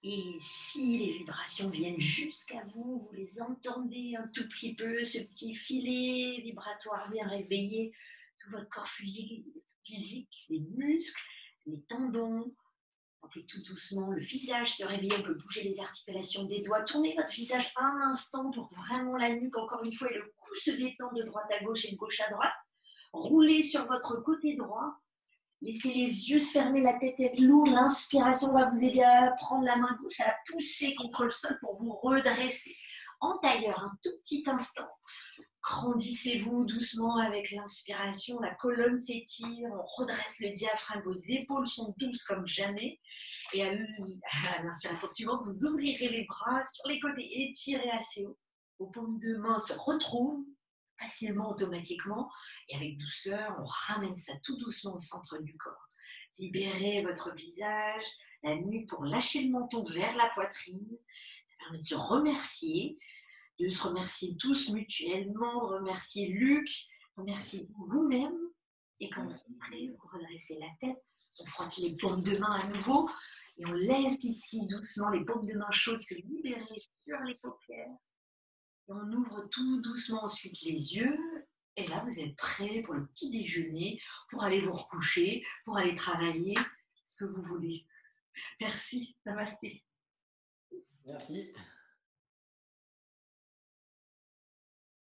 Et si les vibrations viennent jusqu'à vous, vous les entendez un tout petit peu, ce petit filet vibratoire vient réveiller tout votre corps physique, les muscles, les tendons. Tout doucement le visage se réveiller, on peut bouger les articulations des doigts. Tournez votre visage un instant pour vraiment la nuque, encore une fois, et le cou se détend de droite à gauche et de gauche à droite. Roulez sur votre côté droit Laissez les yeux se fermer, la tête être lourde. L'inspiration va vous aider à prendre la main gauche, à pousser contre le sol pour vous redresser. En tailleur, un tout petit instant. Grandissez-vous doucement avec l'inspiration, la colonne s'étire, on redresse le diaphragme, vos épaules sont douces comme jamais. Et à l'inspiration suivante, vous ouvrirez les bras sur les côtés, étirez assez haut. Vos paumes de main se retrouvent, facilement, automatiquement, et avec douceur, on ramène ça tout doucement au centre du corps. Libérez votre visage, la nuque pour lâcher le menton vers la poitrine. Ça permet de se remercier, de se remercier tous mutuellement, remercier Luc, remercier vous-même. Et quand vous êtes prêt, vous redressez la tête, on frotte les paumes de main à nouveau et on laisse ici doucement les paumes de main chaudes se libérer sur les paupières on ouvre tout doucement ensuite les yeux. Et là, vous êtes prêt pour le petit déjeuner, pour aller vous recoucher, pour aller travailler, ce que vous voulez. Merci, Namasté. Merci.